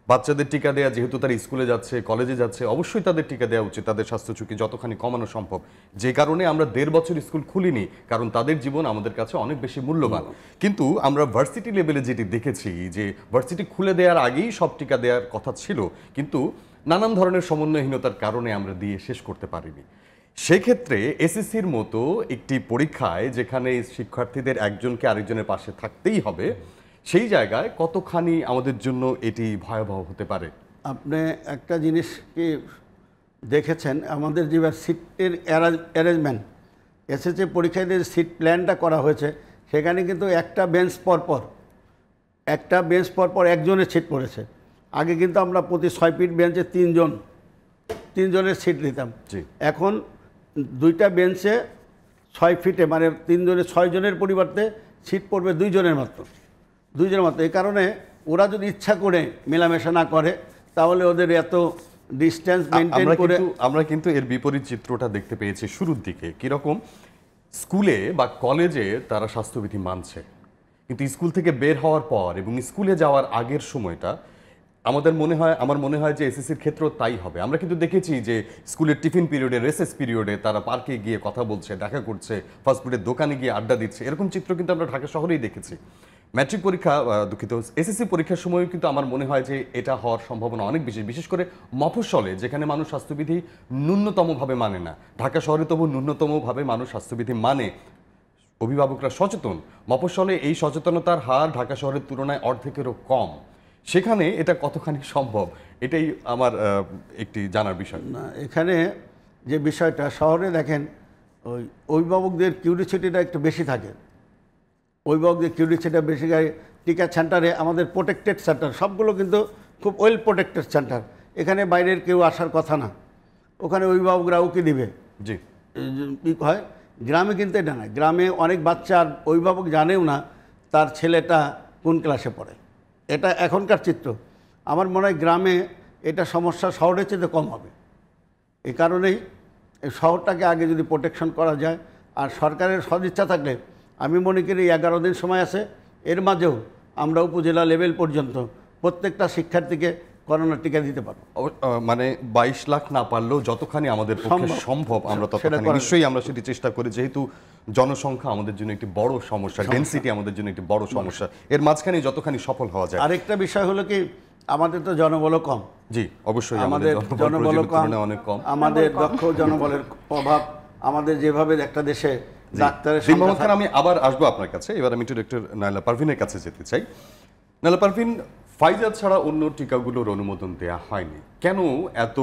বাচ্চাদের টিকা দেওয়া যেহেতু তারা স্কুলে যাচ্ছে কলেজে যাচ্ছে অবশ্যই তাদের টিকা দেওয়া উচিত তাদের স্বাস্থ্য ঝুঁকি যতখানি কমানো সম্ভব। যে কারণে আমরা দেড় বছর স্কুল খুলিনি কারণ তাদের জীবন আমাদের কাছে অনেক বেশি মূল্যবান। কিন্তু আমরা ভার্সিটি লেভেলে যেটি দেখেছি যে ভার্সিটি খুলে দেওয়ার আগেই সব টিকা দেওয়ার কথা ছিল কিন্তু নানান ধরনের সমন্বয়হীনতার কারণে আমরা দিয়ে শেষ করতে পারিনি। সেক্ষেত্রে এসএসসির মতো একটি পরীক্ষায় যেখানে শিক্ষার্থীদের একজনকে আরেকজনের পাশে থাকতেই হবে, সেই জায়গায় কতখানি আমাদের জন্য এটি ভয়াবহ হতে পারে? আপনি একটা জিনিস কি দেখেছেন? আমাদের যে সিটের অ্যারেঞ্জমেন্ট, এসএসসি পরীক্ষায় যে সিট প্ল্যানটা করা হয়েছে, সেখানে কিন্তু একটা বেঞ্চ পর পর একটা বেঞ্চ পর পর একজনের সিট পড়েছে। আগে কিন্তু আমরা প্রতি ছয় ফিট বেঞ্চে তিনজন তিনজনের সিট নিতাম। এখন দুইটা বেঞ্চে ছয় ফিটে মানে তিনজনের ছয়জনের পরিবর্তে সিট পড়বে দুইজনের মাত্র। দুইজনের মাত্র। এই কারণে ওরা যদি ইচ্ছা করে মেলামেশা না করে তাহলে ওদের এত ডিস্টেন্স মেনটেন করে আমরা কিন্তু এর বিপরীত চিত্রটা দেখতে পেয়েছি শুরুর দিকে। কীরকম? স্কুলে বা কলেজে তারা স্বাস্থ্যবিধি মানছে। কিন্তু স্কুল থেকে বের হওয়ার পর এবং স্কুলে যাওয়ার আগের সময়টা আমাদের মনে হয়, আমার মনে হয় যে এসএসসির ক্ষেত্রেও তাই হবে। আমরা কিন্তু দেখেছি যে স্কুলের টিফিন পিরিয়ডে, রেসেস পিরিয়ডে তারা পার্কে গিয়ে কথা বলছে, দেখা করছে ফাস্টফুডের দোকানে গিয়ে আড্ডা দিচ্ছে। এরকম চিত্র কিন্তু আমরা ঢাকা শহরেই দেখেছি। ম্যাট্রিক পরীক্ষা দুঃখিত এসএসসি পরীক্ষার সময় কিন্তু আমার মনে হয় যে এটা হওয়ার সম্ভাবনা অনেক বেশি, বিশেষ করে মফস্বলে, যেখানে মানুষ স্বাস্থ্যবিধি ন্যূনতমভাবে মানে না। ঢাকা শহরে তবু ন্যূনতমভাবে মানুষ স্বাস্থ্যবিধি মানে। অভিভাবকরা সচেতন। মফস্বলে এই সচেতনতার হার ঢাকা শহরের তুলনায় অর্ধেকেরও কম। সেখানে এটা কতখানি সম্ভব? এটাই আমার একটি জানার বিষয়। না এখানে যে বিষয়টা শহরে দেখেন ওই অভিভাবকদের কিউরিসিটিটা একটু বেশি থাকে। অভিভাবকদের কিউরিসিটিটা বেশি থাকে। টিকা সেন্টারে আমাদের প্রোটেক্টেড সেন্টার সবগুলো কিন্তু খুব ওয়েল প্রোটেক্টেড সেন্টার। এখানে বাইরের কেউ আসার কথা না। ওখানে অভিভাবকরা উকি দিবে? জি। হয়? গ্রামে কিন্তু এটা না গ্রামে অনেক বাচ্চার অভিভাবক জানেও না তার ছেলেটা কোন ক্লাসে পড়ে। এটা এখনকার চিত্র। আমার মনে হয় গ্রামে এটা সমস্যা শহরের চেয়ে কম হবে। এই কারণেই এই শহরটাকে আগে যদি প্রোটেকশন করা যায়, আর সরকারের সদিচ্ছা থাকলে, আমি মনে করি এগারো দিন সময় আছে, এর মাঝেও আমরা উপজেলা লেভেল পর্যন্ত প্রত্যেকটা শিক্ষার্থীকে করোনা টিকা দিতে পারব। মানে বাইশ লাখ না পারলেও যতখানি আমাদের পক্ষে সম্ভব। আমরা ততখানি। নিশ্চয়ই আমরা সেটি চেষ্টা করি যেহেতু জনসংখ্যা আমাদের জন্য একটি বড় সমস্যা ডেনসিটি আমাদের জন্য একটি বড় সমস্যা। এর মাঝখানে যতখানি সফল হওয়া যায়। আরেকটা বিষয় হলো কি আমাদের তো জনবলও কম। জি অবশ্যই আমাদের জনবল জনবল কম অনেক কম। আমাদের দক্ষ জনবলের অভাব আমাদের যেভাবে একটা দেশে ডাক্তারের আমি আবার আসব আপনার কাছে। এবার আমি ডিরেক্টর নাইলা পারভিনের কাছে যেতে চাই। নাইলা পারভিন ফাইজার ছাড়া অন্য টিকাগুলোর অনুমোদন দেয়া হয়নি। কেন এত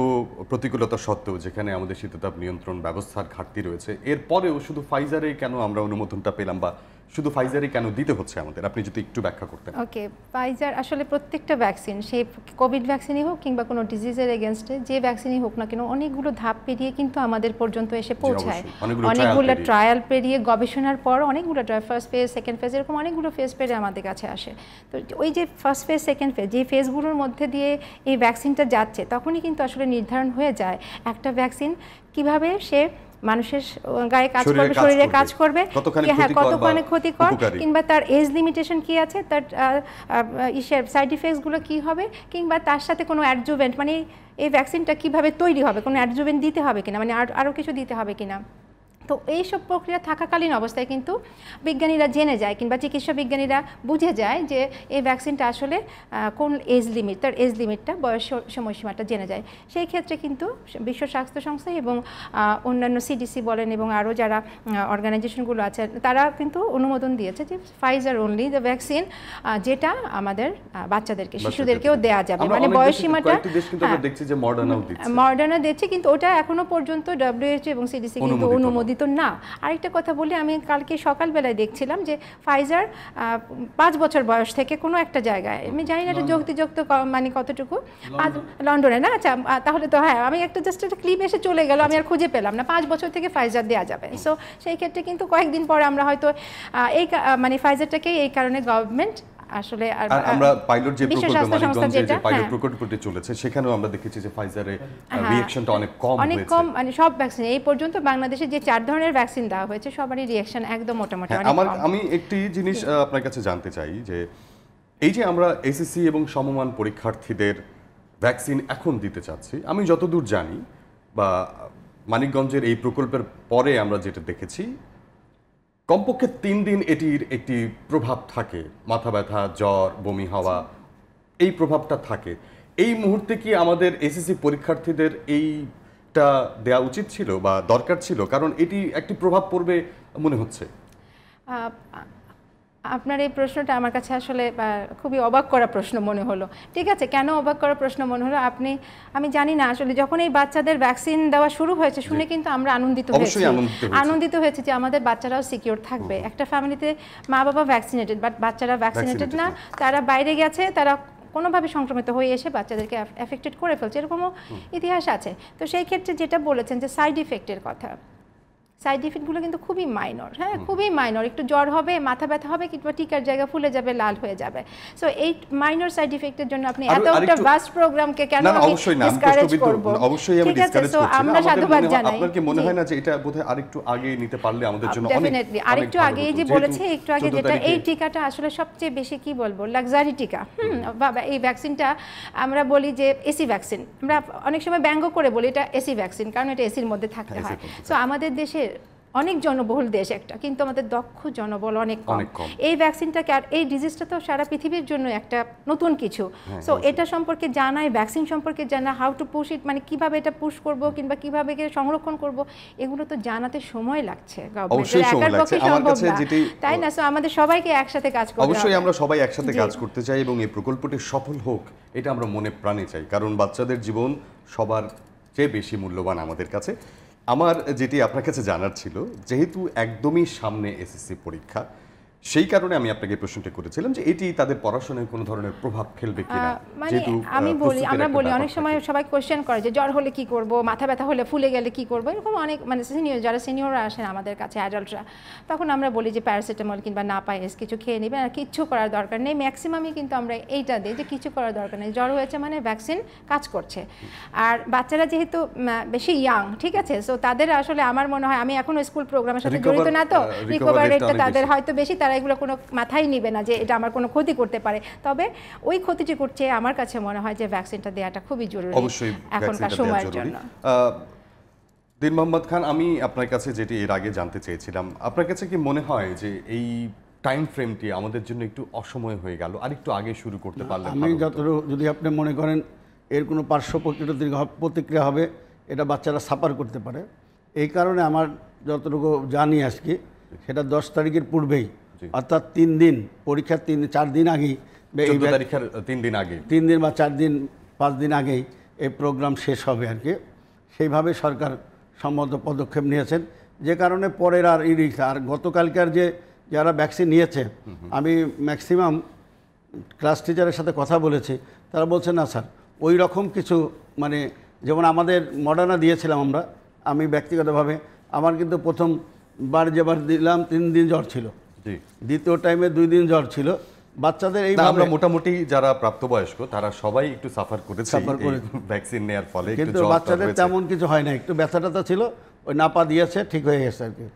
প্রতিকূলতা সত্ত্বেও যেখানে আমাদের শীততাপ নিয়ন্ত্রণ ব্যবস্থার ঘাটতি রয়েছে, এরপরেও শুধু ফাইজারে কেন আমরা অনুমোদনটা পেলাম বা শুধু ফাইজারে কেন দিতে হচ্ছে আমাদের? আপনি যদি একটু ব্যাখ্যা করতেন। ওকে ফাইজার আসলে প্রত্যেকটা ভ্যাকসিন সেই কোভিড ভ্যাকসিনই হোক কিংবা কোনো ডিজিজের এগেনস্টে যে ভ্যাকসিনই হোক না কেন অনেকগুলো ধাপ পেরিয়ে কিন্তু আমাদের পর্যন্ত এসে পৌঁছায়। অনেকগুলো। ট্রায়াল পেরিয়ে। গবেষণার পর অনেকগুলো trial first phase second phase এরকম অনেকগুলো ফেজ পেরিয়ে আমাদের কাছে আসে। তো ওই যে ফার্স্ট ফেজ সেকেন্ড ফেজ যে ফেজগুলোর মধ্যে দিয়ে এই ভ্যাকসিনটা যাচ্ছে তখনই কিন্তু আসলে নির্ধারণ হয়ে যায় একটা ভ্যাকসিন কীভাবে সে মানুষের গায়ে কাজ করবে শরীরে। কাজ করবে। কতখানি হ্যাঁ ক্ষতিকর বা ক্ষতিকর কিংবা তার এজ লিমিটেশন কি আছে তার ইসের সাইড ইফেক্টসগুলো কি হবে কিংবা তার সাথে কোনো অ্যাডজুভেন্ট মানে এই ভ্যাকসিনটা কীভাবে তৈরি হবে কোনো অ্যাডজুভেন্ট দিতে হবে কিনা মানে আর আরও কিছু দিতে হবে কিনা? তো এইসব প্রক্রিয়া থাকাকালীন অবস্থায় কিন্তু বিজ্ঞানীরা জেনে যায় কিংবা চিকিৎসা বিজ্ঞানীরা বুঝে যায় যে এই ভ্যাকসিনটা আসলে কোন এজ লিমিট তার এজ লিমিটটা বয়স সময়সীমাটা জেনে যায়। সেই ক্ষেত্রে কিন্তু বিশ্ব স্বাস্থ্য সংস্থা এবং অন্যান্য সিডিসি বলেন এবং আরও যারা অর্গানাইজেশনগুলো আছে তারা কিন্তু অনুমোদন দিয়েছে যে ফাইজার অনলি দ্য ভ্যাকসিন যেটা আমাদের বাচ্চাদেরকে শিশুদেরকেও দেওয়া যাবে। মানে বয়স সীমাটা মডার্না দিচ্ছে। কিন্তু ওটা এখনও পর্যন্ত ডব্লিউএইচও এবং সিডিসি কিন্তু অনুমোদিত অনুমোদিত না। আরেকটা কথা বলি আমি কালকে সকালবেলায় দেখছিলাম যে ফাইজার পাঁচ বছর বয়স থেকে কোনো একটা জায়গায় আমি জানি না এটা যুক্তিযুক্ত মানে কতটুকু? পাঁচ- লন্ডনে না? আচ্ছা তাহলে তো হ্যাঁ আমি একটা জাস্ট একটা ক্লিপ এসে চলে গেল আমি আর খুঁজে পেলাম না। পাঁচ বছর থেকে ফাইজার দেওয়া যাবে। সো সেই ক্ষেত্রে কিন্তু কয়েকদিন পরে আমরা হয়তো এই মানে ফাইজারটাকেই এই কারণে গভর্নমেন্ট আসলে আর- আমরা পাইলট যে বিশ্ব প্রকল্প মানিকগঞ্জে যে পাইলট হ্যাঁ। প্রকল্পটি চলেছে সেখানেও আমরা দেখেছি যে ফাইজারে। রিঅ্যাকশনটা অনেক কম অনেক কম মানে সব ভ্যাকসিন এই পর্যন্ত বাংলাদেশে যে চার ধরনের ভ্যাকসিন দেওয়া হয়েছে সবারই রিয়াকশন একদম মোটামুটি হ্যাঁ, আমার আমি একটি জিনিস আপনার কাছে জানতে চাই যে এই যে আমরা এসএসসি এবং সমমান পরীক্ষার্থীদের ভ্যাকসিন এখন দিতে চাচ্ছি আমি যতদূর জানি বা মানিকগঞ্জের এই প্রকল্পের পরে আমরা যেটা দেখেছি কমপক্ষে তিন দিন এটির একটি প্রভাব থাকে। মাথা ব্যথা, জ্বর, বমি হওয়া, এই প্রভাবটা থাকে। এই মুহূর্তে কি আমাদের এসএসসি পরীক্ষার্থীদের এইটা দেওয়া উচিত ছিল বা দরকার ছিল? কারণ এটি একটি প্রভাব পড়বে মনে হচ্ছে। আপনার এই প্রশ্নটা আমার কাছে আসলে খুবই অবাক করা প্রশ্ন মনে হলো। ঠিক আছে কেন অবাক করা প্রশ্ন মনে হলো? আপনি আমি জানি না আসলে যখন এই বাচ্চাদের ভ্যাকসিন দেওয়া শুরু হয়েছে শুনে কিন্তু আমরা আনন্দিত হয়েছি। আনন্দিত হয়েছি। যে আমাদের বাচ্চারাও সিকিউর থাকবে। একটা ফ্যামিলিতে মা বাবা ভ্যাকসিনেটেড বাট বাচ্চারা ভ্যাকসিনেটেড না তারা বাইরে গেছে তারা কোনোভাবে সংক্রমিত হয়ে এসে বাচ্চাদেরকে এফেক্টেড করে ফেলছে এরকমও ইতিহাস আছে। তো সেই ক্ষেত্রে যেটা বলেছেন যে সাইড ইফেক্টের কথা সাইড ইফেক্টগুলো কিন্তু খুবই মাইনর হ্যাঁ? খুবই মাইনর একটু জ্বর হবে মাথা ব্যথা হবে কিংবা টিকার জায়গা ফুলে যাবে লাল হয়ে যাবে। সো এই মাইনর সাইড ইফেক্টের জন্য আপনি এত একটা ভাস্ট প্রোগ্রামকে কেন ডিসকারেজ করব? অবশ্যই আমি ঠিক আছে ডিসকারেজ করছি আমরা সাধুবাদ জানাই। আপনার কি মনে হয় না যে এটা বোধহয় আরেকটু আগে নিতে পারলে আমাদের জন্য অনেক ডেফিনেটলি আরেকটু আগে এই যে বলেছে একটু আগে যেটা এই টিকাটা আসলে সবচেয়ে বেশি কি বলব? লাক্সারি টিকা। হুম। এই ভ্যাকসিনটা আমরা বলি যে এসি ভ্যাকসিন আমরা অনেক সময় ব্যঙ্গ করে বলি এটা এসি ভ্যাকসিন কারণ এটা এসির মধ্যে থাকতে হ্যাঁ, হয়। সো আমাদের দেশের অনেক জনবহুল দেশ একটা কিন্তু আমাদের দক্ষ জনবল অনেক কম। এই ভ্যাকসিনটাকে আর এই ডিজিজটা তো সারা পৃথিবীর জন্য একটা নতুন কিছু। হ্যাঁ, সো এটা সম্পর্কে জানাই ভ্যাকসিন সম্পর্কে জানা হাউ টু পুশ ইট মানে কীভাবে এটা পুশ করব কিংবা কীভাবে সংরক্ষণ করব এগুলো তো জানাতে সময় লাগছে তাই না? সো আমাদের সবাইকে একসাথে কাজ করতে অবশ্যই আমরা সবাই একসাথে কাজ করতে চাই এবং এই প্রকল্পটি সফল হোক এটা আমরা মনে প্রাণে চাই। কারণ বাচ্চাদের জীবন সবার চেয়ে বেশি মূল্যবান আমাদের কাছে। আমার যেটি আপনার কাছে জানার ছিল যেহেতু একদমই সামনে এসএসসি পরীক্ষা সেই কারণে আমি আপনাকে প্রশ্নটি করেছিলাম যে এটি তাদের পড়াশোনায় কোনো ধরনের প্রভাব ফেলবে কিনা মানে যেহেতু আমি বলি আমরা বলি অনেক সময় সবাই কোশ্চেন করে যে জ্বর হলে কি করব মাথা ব্যথা হলে ফুলে গেলে কি করব এরকম অনেক মানে সিনিয়র যারা সিনিয়ররা আসেন আমাদের কাছে অ্যাডাল্টরা তখন আমরা বলি যে প্যারাসিটামল কিংবা না পায়েস কিছু খেয়ে নেবেন আর কিচ্ছু করার দরকার নেই। ম্যাক্সিমামই কিন্তু আমরা এইটা দিই যে কিছু করার দরকার নেই। জ্বর হয়েছে মানে ভ্যাকসিন কাজ করছে। আর বাচ্চারা যেহেতু বেশি ইয়াং ঠিক আছে? সো তাদের আসলে আমার মনে হয় আমি এখনও স্কুল প্রোগ্রামের সাথে জড়িত না তো রিকভার রেটটা তাদের হয়তো বেশি তারা এগুলো কোনো মাথায় নিবে না যে এটা আমার কোনো ক্ষতি করতে পারে তবে ওই ক্ষতিটি করছে আমার কাছে মনে হয় যে ভ্যাকসিনটা দেওয়াটা খুবই জরুরি অবশ্যই এখনকার সময়ের জন্য আহ, দিন মোহাম্মদ খান আমি আপনার কাছে যেটি এর আগে জানতে চেয়েছিলাম আপনার কাছে কি মনে হয় যে এই টাইম ফ্রেমটি আমাদের জন্য একটু অসময় হয়ে গেল আর একটু আগে শুরু করতে পারলে আমি। যতটুকু যদি আপনি মনে করেন এর কোনো পার্শ্ব প্রতিক্রিয়া প্রতিক্রিয়া হবে এটা বাচ্চারা সাফার করতে পারে এই কারণে আমার যতটুকু জানি আজকে সেটা দশ তারিখের পূর্বেই। অর্থাৎ তিন দিন পরীক্ষার তিন চার দিন আগেই বা এই 14 তারিখের তিন দিন আগে তিন দিন বা চার দিন পাঁচ দিন আগেই এই প্রোগ্রাম শেষ হবে আর কি। সেইভাবে সরকার সম্মত পদক্ষেপ নিয়েছেন। যে কারণে পরের আর ইরিক্স আর গতকালকার যে যারা ভ্যাকসিন নিয়েছে আমি ম্যাক্সিমাম ক্লাস টিচারের সাথে কথা বলেছি তারা বলছে না স্যার ওই রকম কিছু মানে যেমন আমাদের মডার্না দিয়েছিলাম আমরা আমি ব্যক্তিগতভাবে আমার কিন্তু প্রথমবার যেবার দিলাম তিন দিন জ্বর ছিল। দ্বিতীয় টাইমে দুই দিন জ্বর ছিল। বাচ্চাদের এই আমরা মোটামুটি যারা প্রাপ্তবয়স্ক তারা সবাই একটু সাফার করেছে। ভ্যাকসিন নেওয়ার ফলে কিন্তু বাচ্চাদের তেমন কিছু হয় না একটু ব্যথা ট্যাথা ছিল ওই নাপা দিয়েছে ঠিক হয়ে গেছে আর কি।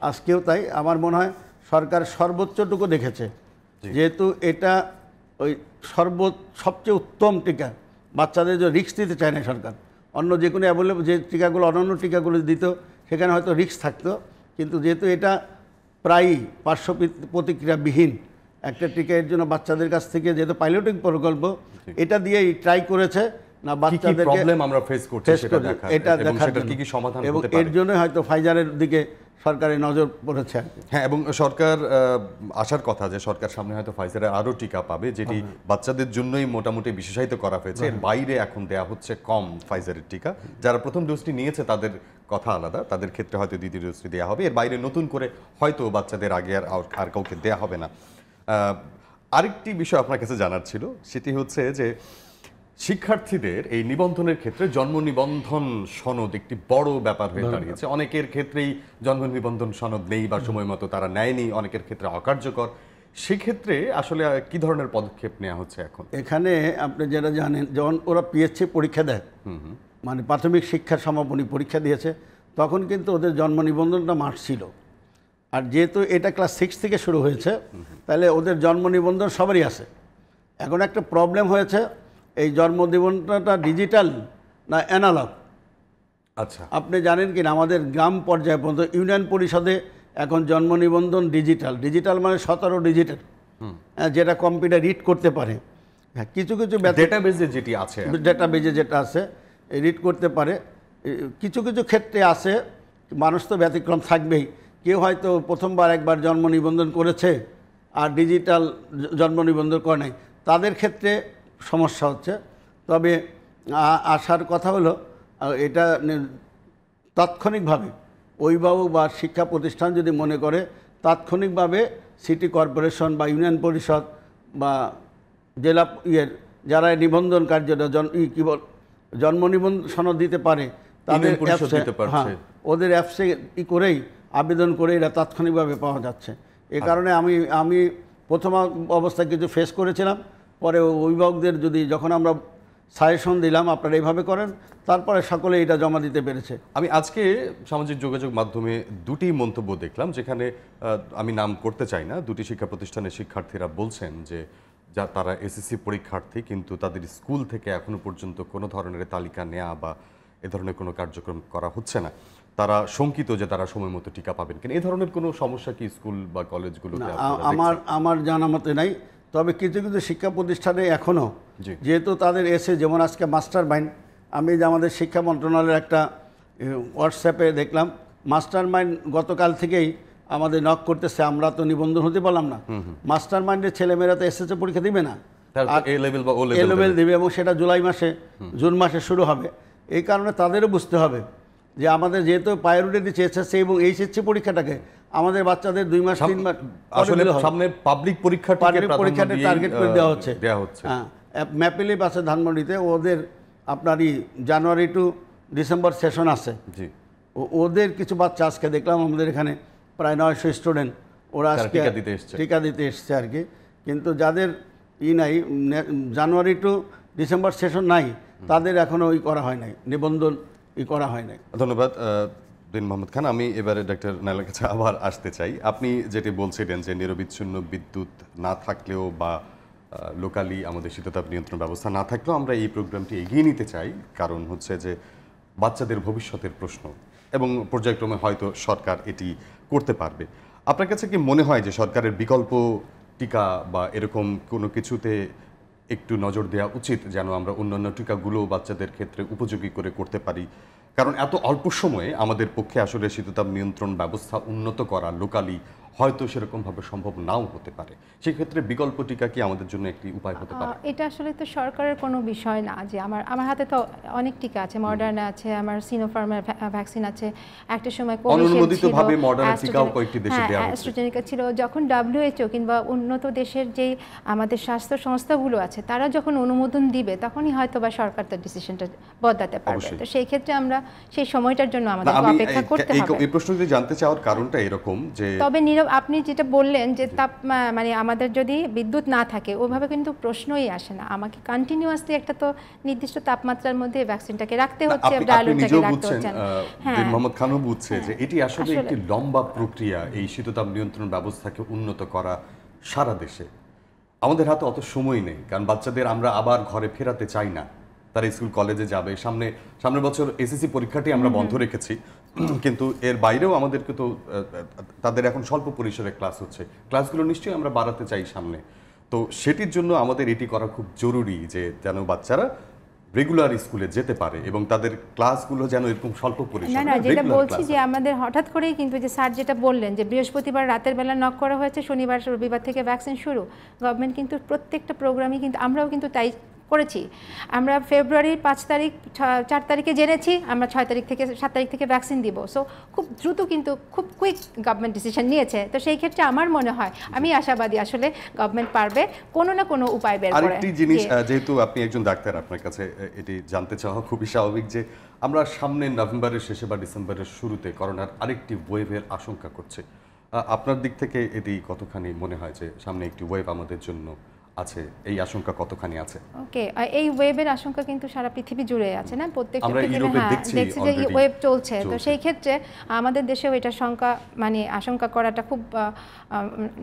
আজকেও তাই আমার মনে হয় সরকার সর্বোচ্চটুকু দেখেছে। যেহেতু এটা ওই সর্ব সবচেয়ে উত্তম টিকা বাচ্চাদের যে রিস্ক দিতে চায় না সরকার। অন্য যে কোনো অ্যাভেলেবল যে টিকাগুলো অন্যান্য টিকাগুলো দিত সেখানে হয়তো রিস্ক থাকতো। কিন্তু যেহেতু এটা প্রায়ই পার্শ্ব প্রতি- প্রতিক্রিয়াবিহীন একটা টিকা এর জন্য বাচ্চাদের কাছ থেকে যেহেতু পাইলটিং প্রকল্প এটা দিয়েই ট্রাই করেছে না বাচ্চাদের প্রবলেম আমরা ফেস করছি সেটা দেখা এটা এবং দেখার কি কি সমাধান এবং এর জন্য হয়তো ফাইজারের দিকে সরকারের নজর পড়েছে। হ্যাঁ এবং সরকার আসার কথা যে সরকার সামনে হয়তো ফাইজারের আরও টিকা পাবে যেটি বাচ্চাদের জন্যই মোটামুটি বিশেষায়িত করা হয়েছে। এর বাইরে এখন দেয়া হচ্ছে কম ফাইজারের টিকা। যারা প্রথম ডোজটি নিয়েছে তাদের কথা আলাদা। তাদের ক্ষেত্রে হয়তো দ্বিতীয় ডোজটি দেওয়া হবে। এর বাইরে নতুন করে হয়তো বাচ্চাদের আগে আর আর- কাউকে দেওয়া হবে না। আরেকটি বিষয় আপনার কাছে জানার ছিল সেটি হচ্ছে যে শিক্ষার্থীদের এই নিবন্ধনের ক্ষেত্রে জন্ম নিবন্ধন সনদ একটি বড় ব্যাপার হয়ে দাঁড়িয়েছে। অনেকের ক্ষেত্রেই জন্ম নিবন্ধন সনদ নেই বা সময় মতো তারা নেয়নি অনেকের ক্ষেত্রে অকার্যকর। সেক্ষেত্রে আসলে কি ধরনের পদক্ষেপ নেওয়া হচ্ছে এখন? এখানে আপনি যেটা জানেন যখন ওরা পিএসসি পরীক্ষা দেয় মানে প্রাথমিক শিক্ষার সমাপনী পরীক্ষা দিয়েছে তখন কিন্তু ওদের জন্ম নিবন্ধনটা মার্চ ছিল। আর যেহেতু এটা ক্লাস সিক্স থেকে শুরু হয়েছে তাহলে ওদের জন্ম নিবন্ধন সবারই আছে। এখন একটা প্রবলেম হয়েছে এই জন্ম নিবন্ধনটা ডিজিটাল না অ্যানালগ আচ্ছা। আপনি জানেন কি না আমাদের গ্রাম পর্যায়ে পর্যন্ত ইউনিয়ন পরিষদে এখন জন্ম নিবন্ধন ডিজিটাল ডিজিটাল মানে সতেরো ডিজিটাল যেটা কম্পিউটার রিড করতে পারে। হ্যাঁ কিছু কিছু ডেটাবেজে যেটি আছে। ডেটাবেজে যেটা আছে রিড করতে পারে। কিছু কিছু ক্ষেত্রে আছে মানুষ তো ব্যতিক্রম থাকবেই। কেউ হয়তো প্রথমবার একবার জন্ম নিবন্ধন করেছে আর ডিজিটাল জন্ম নিবন্ধন করে নাই। তাদের ক্ষেত্রে সমস্যা হচ্ছে। তবে আসার কথা হলো এটা তাৎক্ষণিকভাবে অভিভাবক বা শিক্ষা প্রতিষ্ঠান যদি মনে করে তাৎক্ষণিকভাবে সিটি কর্পোরেশন বা ইউনিয়ন পরিষদ বা জেলা ইয়ের যারা নিবন্ধন কার্যটা জন ই কী বল জন্ম নিবন্ধন সনদ দিতে পারে তাদের অ্যাপসে- হ্যাঁ ওদের অ্যাপসে ই করেই আবেদন করে এটা তাৎক্ষণিকভাবে পাওয়া যাচ্ছে। এ কারণে আমি আমি প্রথম অবস্থায় কিছু ফেস করেছিলাম। পরে অভিভাবকদের যদি যখন আমরা সাজেশন দিলাম আপনারা এইভাবে করেন তারপরে সকলে এটা জমা দিতে পেরেছে। আমি আজকে সামাজিক যোগাযোগ মাধ্যমে দুটি মন্তব্য দেখলাম যেখানে আমি নাম করতে চাই না দুটি শিক্ষা প্রতিষ্ঠানের শিক্ষার্থীরা বলছেন যে যা তারা এসএসসি পরীক্ষার্থী কিন্তু তাদের স্কুল থেকে এখনও পর্যন্ত কোনো ধরনের তালিকা নেওয়া বা এ ধরনের কোনো কার্যক্রম করা হচ্ছে না। তারা শঙ্কিত যে তারা সময় মতো টিকা পাবেন কিনা এই ধরনের কোনো সমস্যা কি স্কুল বা আ- আমার আমার জানা মতে নাই। তবে কিছু কিছু শিক্ষা প্রতিষ্ঠানে এখনও যেহেতু তাদের এসে যেমন আজকে মাস্টার মাইন্ড আমি যে আমাদের শিক্ষা মন্ত্রণালয়ের একটা হোয়াটসঅ্যাপে দেখলাম মাস্টার মাইন্ড গতকাল থেকেই আমাদের নক করতেছে আমরা তো নিবন্ধন হতে পারলাম না। মাস্টার মাইন্ডের ছেলেমেয়েরা তো এসএসএ পরীক্ষা দিবে না। বা এ লেভেল দেবে। দেবে এবং সেটা জুলাই মাসে জুন মাসে শুরু হবে। এই কারণে তাদেরও বুঝতে হবে যে আমাদের যেহেতু প্রায়োরিটি দিচ্ছে এসএসসি এবং এইচএসসি পরীক্ষাটাকে আমাদের বাচ্চাদের দুই মাস তিন মাস আসলে সামনে পাবলিক পরীক্ষা প্রাধান্য টার্গেট করে দেওয়া হচ্ছে। দেওয়া হচ্ছে। হ্যাঁ ম্যাপিলিপ আছে ধানমন্ডিতে ওদের আপনারই জানুয়ারি টু ডিসেম্বর সেশন আছে। জি। ওদের কিছু বাচ্চা আজকে দেখলাম আমাদের এখানে প্রায় নয়শো স্টুডেন্ট ওরা আজকে টিকা দিতে এসছে। টিকা দিতে এসছে আর কি। কিন্তু যাদের ই নাই জানুয়ারি টু ডিসেম্বর সেশন নাই তাদের এখনও ই করা হয় নাই নিবন্ধন ই করা হয় নাই। ধন্যবাদ। দিন মোহাম্মদ খান, আমি এবারে ডক্টর নাইলার কাছে আবার আসতে চাই। আপনি যেটি বলছিলেন যে নিরবিচ্ছিন্ন বিদ্যুৎ না থাকলেও বা লোকালি আমাদের শীততাপ নিয়ন্ত্রণ ব্যবস্থা না থাকলেও আমরা এই প্রোগ্রামটি এগিয়ে নিতে চাই। কারণ হচ্ছে যে বাচ্চাদের ভবিষ্যতের প্রশ্ন এবং পর্যায়ক্রমে হয়তো সরকার এটি করতে পারবে। আপনার কাছে কি মনে হয় যে সরকারের বিকল্প টিকা বা এরকম কোনো কিছুতে একটু নজর দেওয়া উচিত যেন আমরা অন্যান্য টিকাগুলো বাচ্চাদের ক্ষেত্রে উপযোগী করে করতে পারি? কারণ এত অল্প সময়ে আমাদের পক্ষে আসলে শীততাপ নিয়ন্ত্রণ ব্যবস্থা উন্নত করা লোকালি হয়তো সেরকমভাবে সম্ভব নাও হতে পারে। সেক্ষেত্রে বিকল্প টিকা কি আমাদের জন্য একটি উপায় হতে পারে? এটা আসলে তো সরকারের কোনো বিষয় না যে আমার আমার হাতে তো অনেক টিকা আছে মডার্না আছে আমার সিনোফার্মের ভ্যাকসিন আছে। একটা সময় অনুমোদিতভাবে AstraZeneca- টিকাও কয়েকটি দেশে হ্যাঁ, দেয়া হচ্ছে। AstraZeneca ছিল। যখন ডাব্লিউএইচও কিংবা উন্নত দেশের যে আমাদের স্বাস্থ্য সংস্থাগুলো আছে তারা যখন অনুমোদন দিবে তখনই হয়তো বা সরকার তার ডিসিশনটা বদলাতে পারবে। তো সেই ক্ষেত্রে আমরা সেই সময়টার জন্য আমাদের অপেক্ষা করতে হবে। এই প্রশ্নটি জানতে চাওয়ার কারণটা এরকম যে তবে নীরব আপনি যেটা বললেন যে তাপ মানে আমাদের যদি বিদ্যুৎ না থাকে ওভাবে কিন্তু প্রশ্নই আসে না। আমাকে কন্টিনিউয়াসলি একটা তো নির্দিষ্ট তাপমাত্রার মধ্যে ভ্যাকসিনটাকে রাখতে হচ্ছে আপনি রাখতে হচ্ছে হ্যাঁ। মোহাম্মদ খানও বুঝছে যে এটি আসলে আসলে- একটি লম্বা প্রক্রিয়া এই শীততাপ নিয়ন্ত্রণ ব্যবস্থাকে উন্নত করা সারা দেশে। আমাদের হাতে অত সময় নেই কারণ বাচ্চাদের আমরা আবার ঘরে ফেরাতে চাই না। তারা স্কুল কলেজে যাবে। সামনে সামনের বছর এসএসসি পরীক্ষাটি আমরা বন্ধ রেখেছি। কিন্তু এর বাইরেও আমাদেরকে তো তাদের এখন স্বল্প পরিসরে ক্লাস হচ্ছে। ক্লাসগুলো নিশ্চয়ই আমরা বাড়াতে চাই সামনে। তো সেটির জন্য আমাদের এটি করা খুব জরুরি যে যেন বাচ্চারা রেগুলার স্কুলে যেতে পারে এবং তাদের ক্লাসগুলো যেন এরকম স্বল্প পরিসরে না না যেটা বলছি যে আমাদের হঠাৎ করেই কিন্তু যে স্যার যেটা বললেন যে বৃহস্পতিবার রাতের বেলা নক করা হয়েছে শনিবার রবিবার থেকে ভ্যাকসিন শুরু গভর্নমেন্ট কিন্তু প্রত্যেকটা প্রোগ্রামই কিন্তু আমরাও কিন্তু তাই করেছি। আমরা ফেব্রুয়ারির পাঁচ তারিখ চার তারিখে জেনেছি আমরা ছয় তারিখ থেকে সাত তারিখ থেকে ভ্যাকসিন দিব। সো খুব দ্রুত কিন্তু খুব কুইক গভর্নমেন্ট ডিসিশন নিয়েছে। তো সেই ক্ষেত্রে আমার মনে হয় আমি আশাবাদী আসলে গভর্নমেন্ট পারবে কোনো না কোনো উপায় বের করে। আরেকটি জিনিস যেহেতু আপনি একজন ডাক্তার আপনার কাছে এটি জানতে চাওয়া খুবই স্বাভাবিক যে আমরা সামনে নভেম্বরের শেষে বা ডিসেম্বরের শুরুতে করোনার আরেকটি ওয়েভের আশঙ্কা করছে। আপনার দিক থেকে এটি কতখানি মনে হয় যে সামনে একটি ওয়েভ আমাদের জন্য আছে এই আশঙ্কা কতখানি আছে? ওকে এই ওয়েবের আশঙ্কা কিন্তু সারা পৃথিবী জুড়ে আছে না? প্রত্যেকটা আমরা ইউরোপে হ্যাঁ, দেখছি যে ওয়েভ ওয়েব চলছে। তো সেই ক্ষেত্রে আমাদের দেশেও এটা শঙ্কা মানে আশঙ্কা করাটা খুব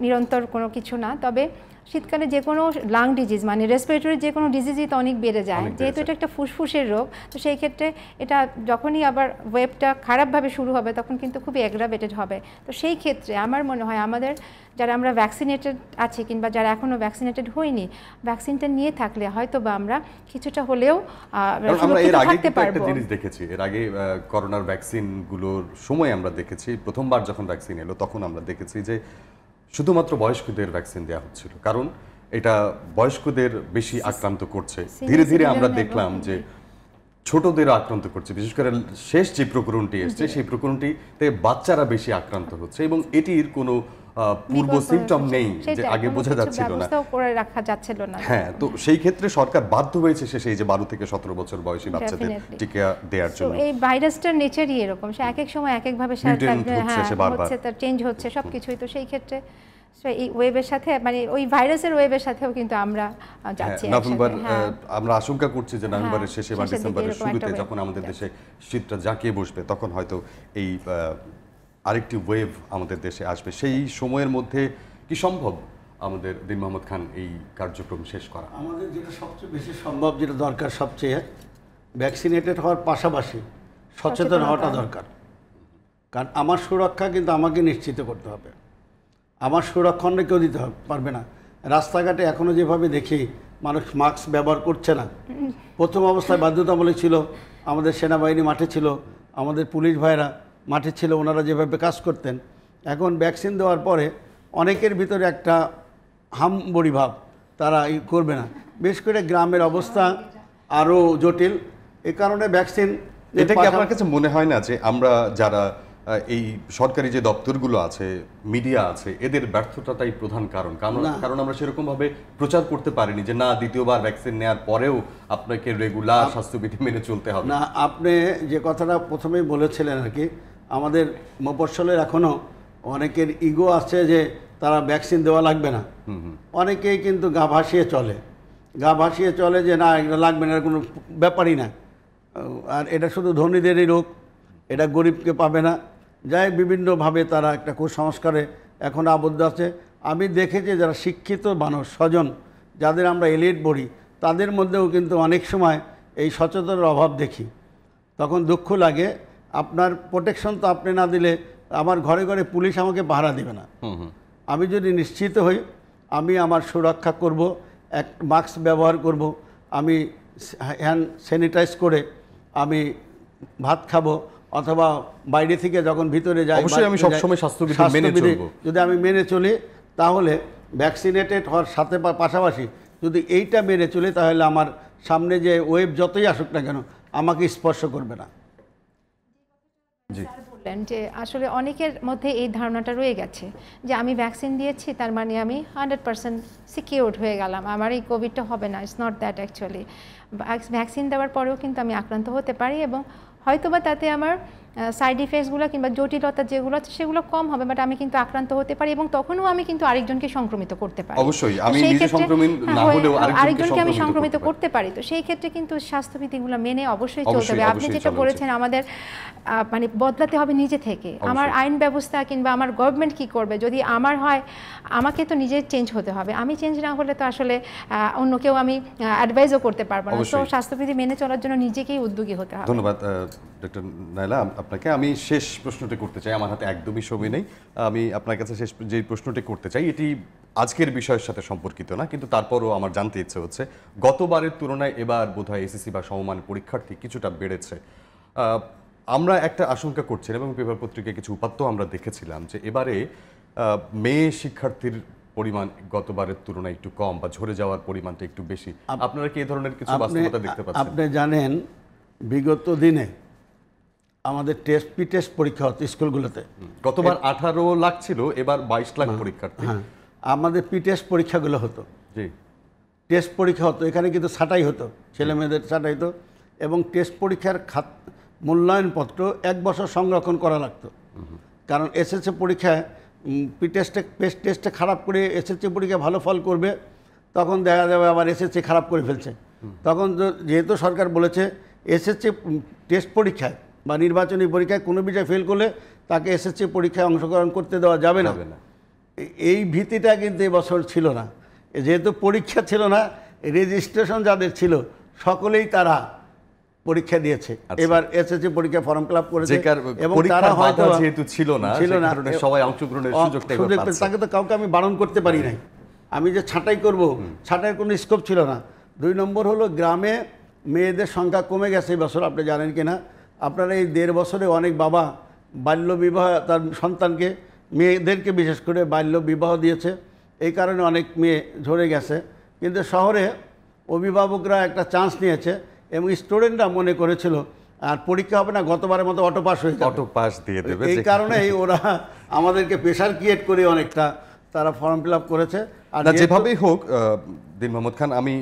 নিরন্তর কোনো কিছু না। তবে শীতকালে যে কোনো লাং ডিজিজ মানে রেসপিরেটরি যে কোনো ডিজিজই তো অনেক বেড়ে যায়। যেহেতু এটা একটা ফুসফুসের রোগ তো সেই ক্ষেত্রে এটা যখনই আবার ওয়েবটা খারাপভাবে শুরু হবে তখন কিন্তু খুবই অ্যাগ্রাভেটেড হবে। তো সেই ক্ষেত্রে আমার মনে হয় আমাদের যারা আমরা ভ্যাকসিনেটেড আছি কিংবা যারা এখনও ভ্যাকসিনেটেড হইনি ভ্যাকসিনটা নিয়ে থাকলে হয়তো বা আমরা কিছুটা হলেও আহ, আমরা এর আগে থাকতে পারব। জিনিস দেখেছি এর আগে করোনার ভ্যাকসিনগুলোর সময় আমরা দেখেছি প্রথমবার যখন ভ্যাকসিন এলো তখন আমরা দেখেছি যে শুধুমাত্র বয়স্কদের ভ্যাকসিন দেওয়া হচ্ছিল। কারণ এটা বয়স্কদের বেশি আক্রান্ত করছে। ধীরে ধীরে আমরা দেখলাম যে ছোটদের আক্রান্ত করছে। বিশেষ করে শেষ যে প্রকরণটি এসছে সেই প্রকরণটিতে বাচ্চারা বেশি আক্রান্ত হচ্ছে এবং এটির কোনো পূর্ব সিমটম নেই যে আগে বোঝা যাচ্ছিল না। করে রাখা যাচ্ছিল না। হ্যাঁ তো সেই ক্ষেত্রে সরকার বাধ্য হয়েছে শেষে এই যে বারো থেকে সতেরো বছর বয়সী বাচ্চাদের. টিকা দেওয়ার জন্য। এই ভাইরাসটার নেচারই এরকম। সে এক এক সময় এক এক ভাবে হচ্ছে হ্যাঁ, সে। হচ্ছে তার চেঞ্জ হচ্ছে সবকিছুই। তো সেই ক্ষেত্রে এই ওয়েবের সাথে মানে ওই ভাইরাসের ওয়েবের সাথেও কিন্তু আমরা হ্যাঁ, যাচ্ছি নভেম্বর হ্যাঁ। আমরা আশঙ্কা করছি যে নভেম্বরের শেষে বা ডিসেম্বরের শুরুতে যখন আমাদের দেশে শীতটা জাঁকিয়ে বসবে তখন হয়তো এই আরেকটি ওয়েভ আমাদের দেশে আসবে। সেই সময়ের মধ্যে কি সম্ভব আমাদের দিন মোহাম্মদ খান এই কার্যক্রম শেষ করা? আমাদের যেটা সবচেয়ে বেশি সম্ভব যেটা দরকার সবচেয়ে ভ্যাকসিনেটেড হওয়ার পাশাপাশি সচেতন হওয়াটা দরকার। কারণ আমার সুরক্ষা কিন্তু আমাকে নিশ্চিত করতে হবে। আমার সুরক্ষা অন্য কেউ দিতে পারবে না। রাস্তাঘাটে এখনও যেভাবে দেখি মানুষ মাস্ক ব্যবহার করছে না। প্রথম অবস্থায় বাধ্যতামূলক ছিল আমাদের সেনাবাহিনী মাঠে ছিল আমাদের পুলিশ ভাইরা মাঠে ছিল ওনারা যেভাবে কাজ করতেন। এখন ভ্যাকসিন দেওয়ার পরে অনেকের ভিতরে একটা হামবড়ি ভাব তারা ই করবে না। বেশ করে গ্রামের অবস্থা আরও জটিল। এ কারণে ভ্যাকসিন এটা কি আপনার কাছে মনে হয় না যে আমরা যারা এই সরকারি যে দপ্তরগুলো আছে মিডিয়া আছে এদের ব্যর্থতাটাই প্রধান কারণ? কারণ কারণ আমরা সেরকমভাবে প্রচার করতে পারিনি যে না দ্বিতীয়বার ভ্যাকসিন নেওয়ার পরেও আপনাকে রেগুলার স্বাস্থ্যবিধি মেনে চলতে হবে। না আপনি যে কথাটা প্রথমেই বলেছিলেন আর কি আমাদের মফস্বলের এখনও অনেকের ইগো আছে যে তারা ভ্যাকসিন দেওয়া লাগবে না। অনেকেই কিন্তু গা ভাসিয়ে চলে। গা ভাসিয়ে চলে যে না এটা লাগবে না কোনো ব্যাপারই না। আর এটা শুধু ধনীদেরই রোগ এটা গরিবকে পাবে না। যাই বিভিন্নভাবে তারা একটা কুসংস্কারে এখন আবদ্ধ আছে। আমি দেখেছি যারা শিক্ষিত মানুষ স্বজন যাদের আমরা এলিট বলি তাদের মধ্যেও কিন্তু অনেক সময় এই সচেতনের অভাব দেখি। তখন দুঃখ লাগে আপনার প্রোটেকশন তো আপনি না দিলে আমার ঘরে ঘরে পুলিশ আমাকে পাহারা দেবে না। আমি যদি নিশ্চিত হই আমি আমার সুরক্ষা করব এক মাস্ক ব্যবহার করব আমি হ্যান্ড স্যানিটাইজ করে আমি ভাত খাব অথবা বাইরে থেকে যখন ভিতরে যাই অবশ্যই আমি সবসময় স্বাস্থ্যবিধি মেনে স্বাস্থ্যবিধি যদি আমি মেনে চলি তাহলে ভ্যাকসিনেটেড হওয়ার সাথে পাশাপাশি যদি এইটা মেনে চলি তাহলে আমার সামনে যে ওয়েব যতই আসুক না কেন আমাকে স্পর্শ করবে না। জি। বললেন যে আসলে অনেকের মধ্যে এই ধারণাটা রয়ে গেছে যে আমি ভ্যাকসিন দিয়েছি, তার মানে আমি হান্ড্রেড পার্সেন্ট সিকিওর্ড হয়ে গেলাম। আমার এই কোভিডটা হবে না it's not that actually vaccine দেওয়ার পরেও কিন্তু আমি আক্রান্ত হতে পারি এবং হয়তোবা তাতে আমার সাইড ইফেক্টসগুলো কিংবা জটিলতা যেগুলো আছে সেগুলো কম হবে বাট আমি কিন্তু আক্রান্ত হতে পারি এবং তখনও আমি কিন্তু আরেকজনকে সংক্রমিত করতে পারি। অবশ্যই, আমি নিজে সংক্রমিত না হ্যাঁ, হলেও আরেকজনকে আমি সংক্রমিত করতে পারি। তো সেই ক্ষেত্রে কিন্তু স্বাস্থ্যবিধিগুলো মেনে অবশ্যই চলতে হবে। আপনি যেটা বলেছেন আমাদের মানে বদলাতে হবে নিজে থেকে। আমার আইন ব্যবস্থা কিংবা আমার গভর্নমেন্ট কি করবে? যদি আমার হয় আমাকে তো নিজে চেঞ্জ হতে হবে। আমি চেঞ্জ না হলে তো আসলে অন্য কেউ আমি অ্যাডভাইসও করতে পারব না। তো স্বাস্থ্যবিধি মেনে চলার জন্য নিজেকেই উদ্যোগী হতে হবে। ধন্যবাদ ডক্টর নাইলা আপনাকে। আমি শেষ প্রশ্নটি করতে চাই। আমার হাতে একদমই সময় নেই। আমি আপনার কাছে শেষ যে প্রশ্নটি করতে চাই এটি আজকের বিষয়ের সাথে সম্পর্কিত না কিন্তু তারপরও আমার জানতে ইচ্ছে হচ্ছে। গতবারের তুলনায় এবার বোধহয় এসএসসি বা সমমান পরীক্ষার্থী কিছুটা বেড়েছে। আহ, আমরা একটা আশঙ্কা করছিলাম এবং পেপার পত্রিকায় কিছু উপাত্ত আমরা দেখেছিলাম যে এবারে মেয়ে শিক্ষার্থীর পরিমাণ গতবারের তুলনায় একটু কম বা ঝরে যাওয়ার পরিমাণটা একটু বেশি। আপনারা কি এই ধরনের কিছু বাস্তবতা দেখতে পাচ্ছেন? আপনি জানেন বিগত দিনে আমাদের টেস্ট পি টেস্ট পরীক্ষা হতো স্কুলগুলোতে। গতবার আঠারো লাখ ছিল এবার বাইশ লাখ পরীক্ষার্থী। হ্যাঁ। আমাদের পি টেস্ট পরীক্ষাগুলো হতো। জি। টেস্ট পরীক্ষা হতো এখানে কিন্তু ছাটাই হতো ছেলে মেয়েদের ছাঁটাই হতো। এবং টেস্ট পরীক্ষার খাত মূল্যায়নপত্র এক বছর সংরক্ষণ করা লাগতো। কারণ এসএসসি পরীক্ষায় পি টেস্টে পেস্ট টেস্টে খারাপ করে এসএসসি পরীক্ষা ভালো ফল করবে তখন দেখা যাবে আবার এসএসসি খারাপ করে ফেলছে। তখন তো- যেহেতু সরকার বলেছে এসএসসি টেস্ট পরীক্ষায় বা নির্বাচনী পরীক্ষায় কোনো বিষয়ে ফেল করলে তাকে এসএসসি পরীক্ষায় অংশগ্রহণ করতে দেওয়া যাবে না। এই ভীতিটা কিন্তু এবছর ছিল না। যেহেতু পরীক্ষা ছিল না রেজিস্ট্রেশন যাদের ছিল সকলেই তারা পরীক্ষা দিয়েছে। এবার এসএসসি পরীক্ষা ফর্ম ফিল আপ করেছে কার পরীক্ষার বাধা যেহেতু ছিল না, ছিল না। কারণে সবাই অংশগ্রহণের সুযোগটা সুযোগ। তাকে তো কাউকে আমি বারণ করতে পারি নাই। আমি যে ছাঁটাই করব ছাঁটাইয়ের কোনো স্কোপ ছিল না। দুই নম্বর হলো গ্রামে মেয়েদের সংখ্যা কমে গেছে এই বছর আপনি জানেন কি না আপনারা এই দেড় বছরে অনেক বাবা বাল্য বিবাহ তার সন্তানকে মেয়েদেরকে বিশেষ করে বাল্য বিবাহ দিয়েছে। এই কারণে অনেক মেয়ে ঝরে গেছে। কিন্তু শহরে অভিভাবকরা একটা চান্স নিয়েছে এবং স্টুডেন্টরা মনে করেছিল আর পরীক্ষা হবে না গতবারের মতো অটো পাস হয়ে যাবে। অটো পাস দিয়ে দেবে এই কারণেই ওরা আমাদেরকে প্রেশার ক্রিয়েট করে অনেকটা তারা ফর্ম ফিল আপ করেছে। আর যেভাবেই হোক দিন মোহাম্মদ খান আমি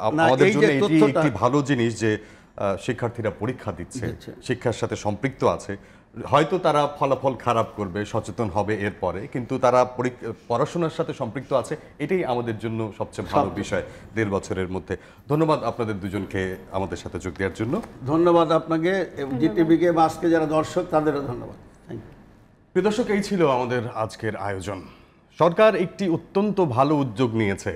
আমাদের জন্য এটি তথ্যটা- একটি ভালো জিনিস যে শিক্ষার্থীরা পরীক্ষা দিচ্ছে। শিক্ষার সাথে সম্পৃক্ত আছে। হয়তো তারা ফলাফল খারাপ করবে সচেতন হবে এরপরে কিন্তু তারা পড়াশোনার সাথে সম্পৃক্ত আছে এটাই আমাদের জন্য সবচেয়ে ভালো বিষয় দেড় বছরের মধ্যে। ধন্যবাদ আপনাদের দুজনকে আমাদের সাথে যোগ দেওয়ার জন্য। ধন্যবাদ আপনাকে জিটিভিকে বা আজকে যারা দর্শক তাদেরও ধন্যবাদ। থ্যাংক প্রিয় দর্শক এই ছিল আমাদের আজকের আয়োজন। সরকার একটি অত্যন্ত ভালো উদ্যোগ নিয়েছে।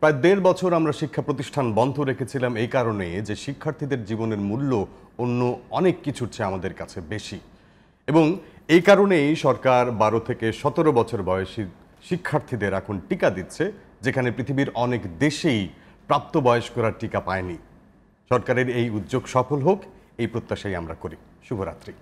প্রায় দেড় বছর আমরা শিক্ষা প্রতিষ্ঠান বন্ধ রেখেছিলাম এই কারণে যে শিক্ষার্থীদের জীবনের মূল্য অন্য অনেক কিছুর চেয়ে আমাদের কাছে বেশি। এবং এই কারণেই সরকার বারো থেকে সতেরো বছর বয়সী শিক্ষার্থীদের এখন টিকা দিচ্ছে, যেখানে পৃথিবীর অনেক দেশেই প্রাপ্তবয়স্করা টিকা পায়নি। সরকারের এই উদ্যোগ সফল হোক, এই প্রত্যাশাই আমরা করি। শুভরাত্রি।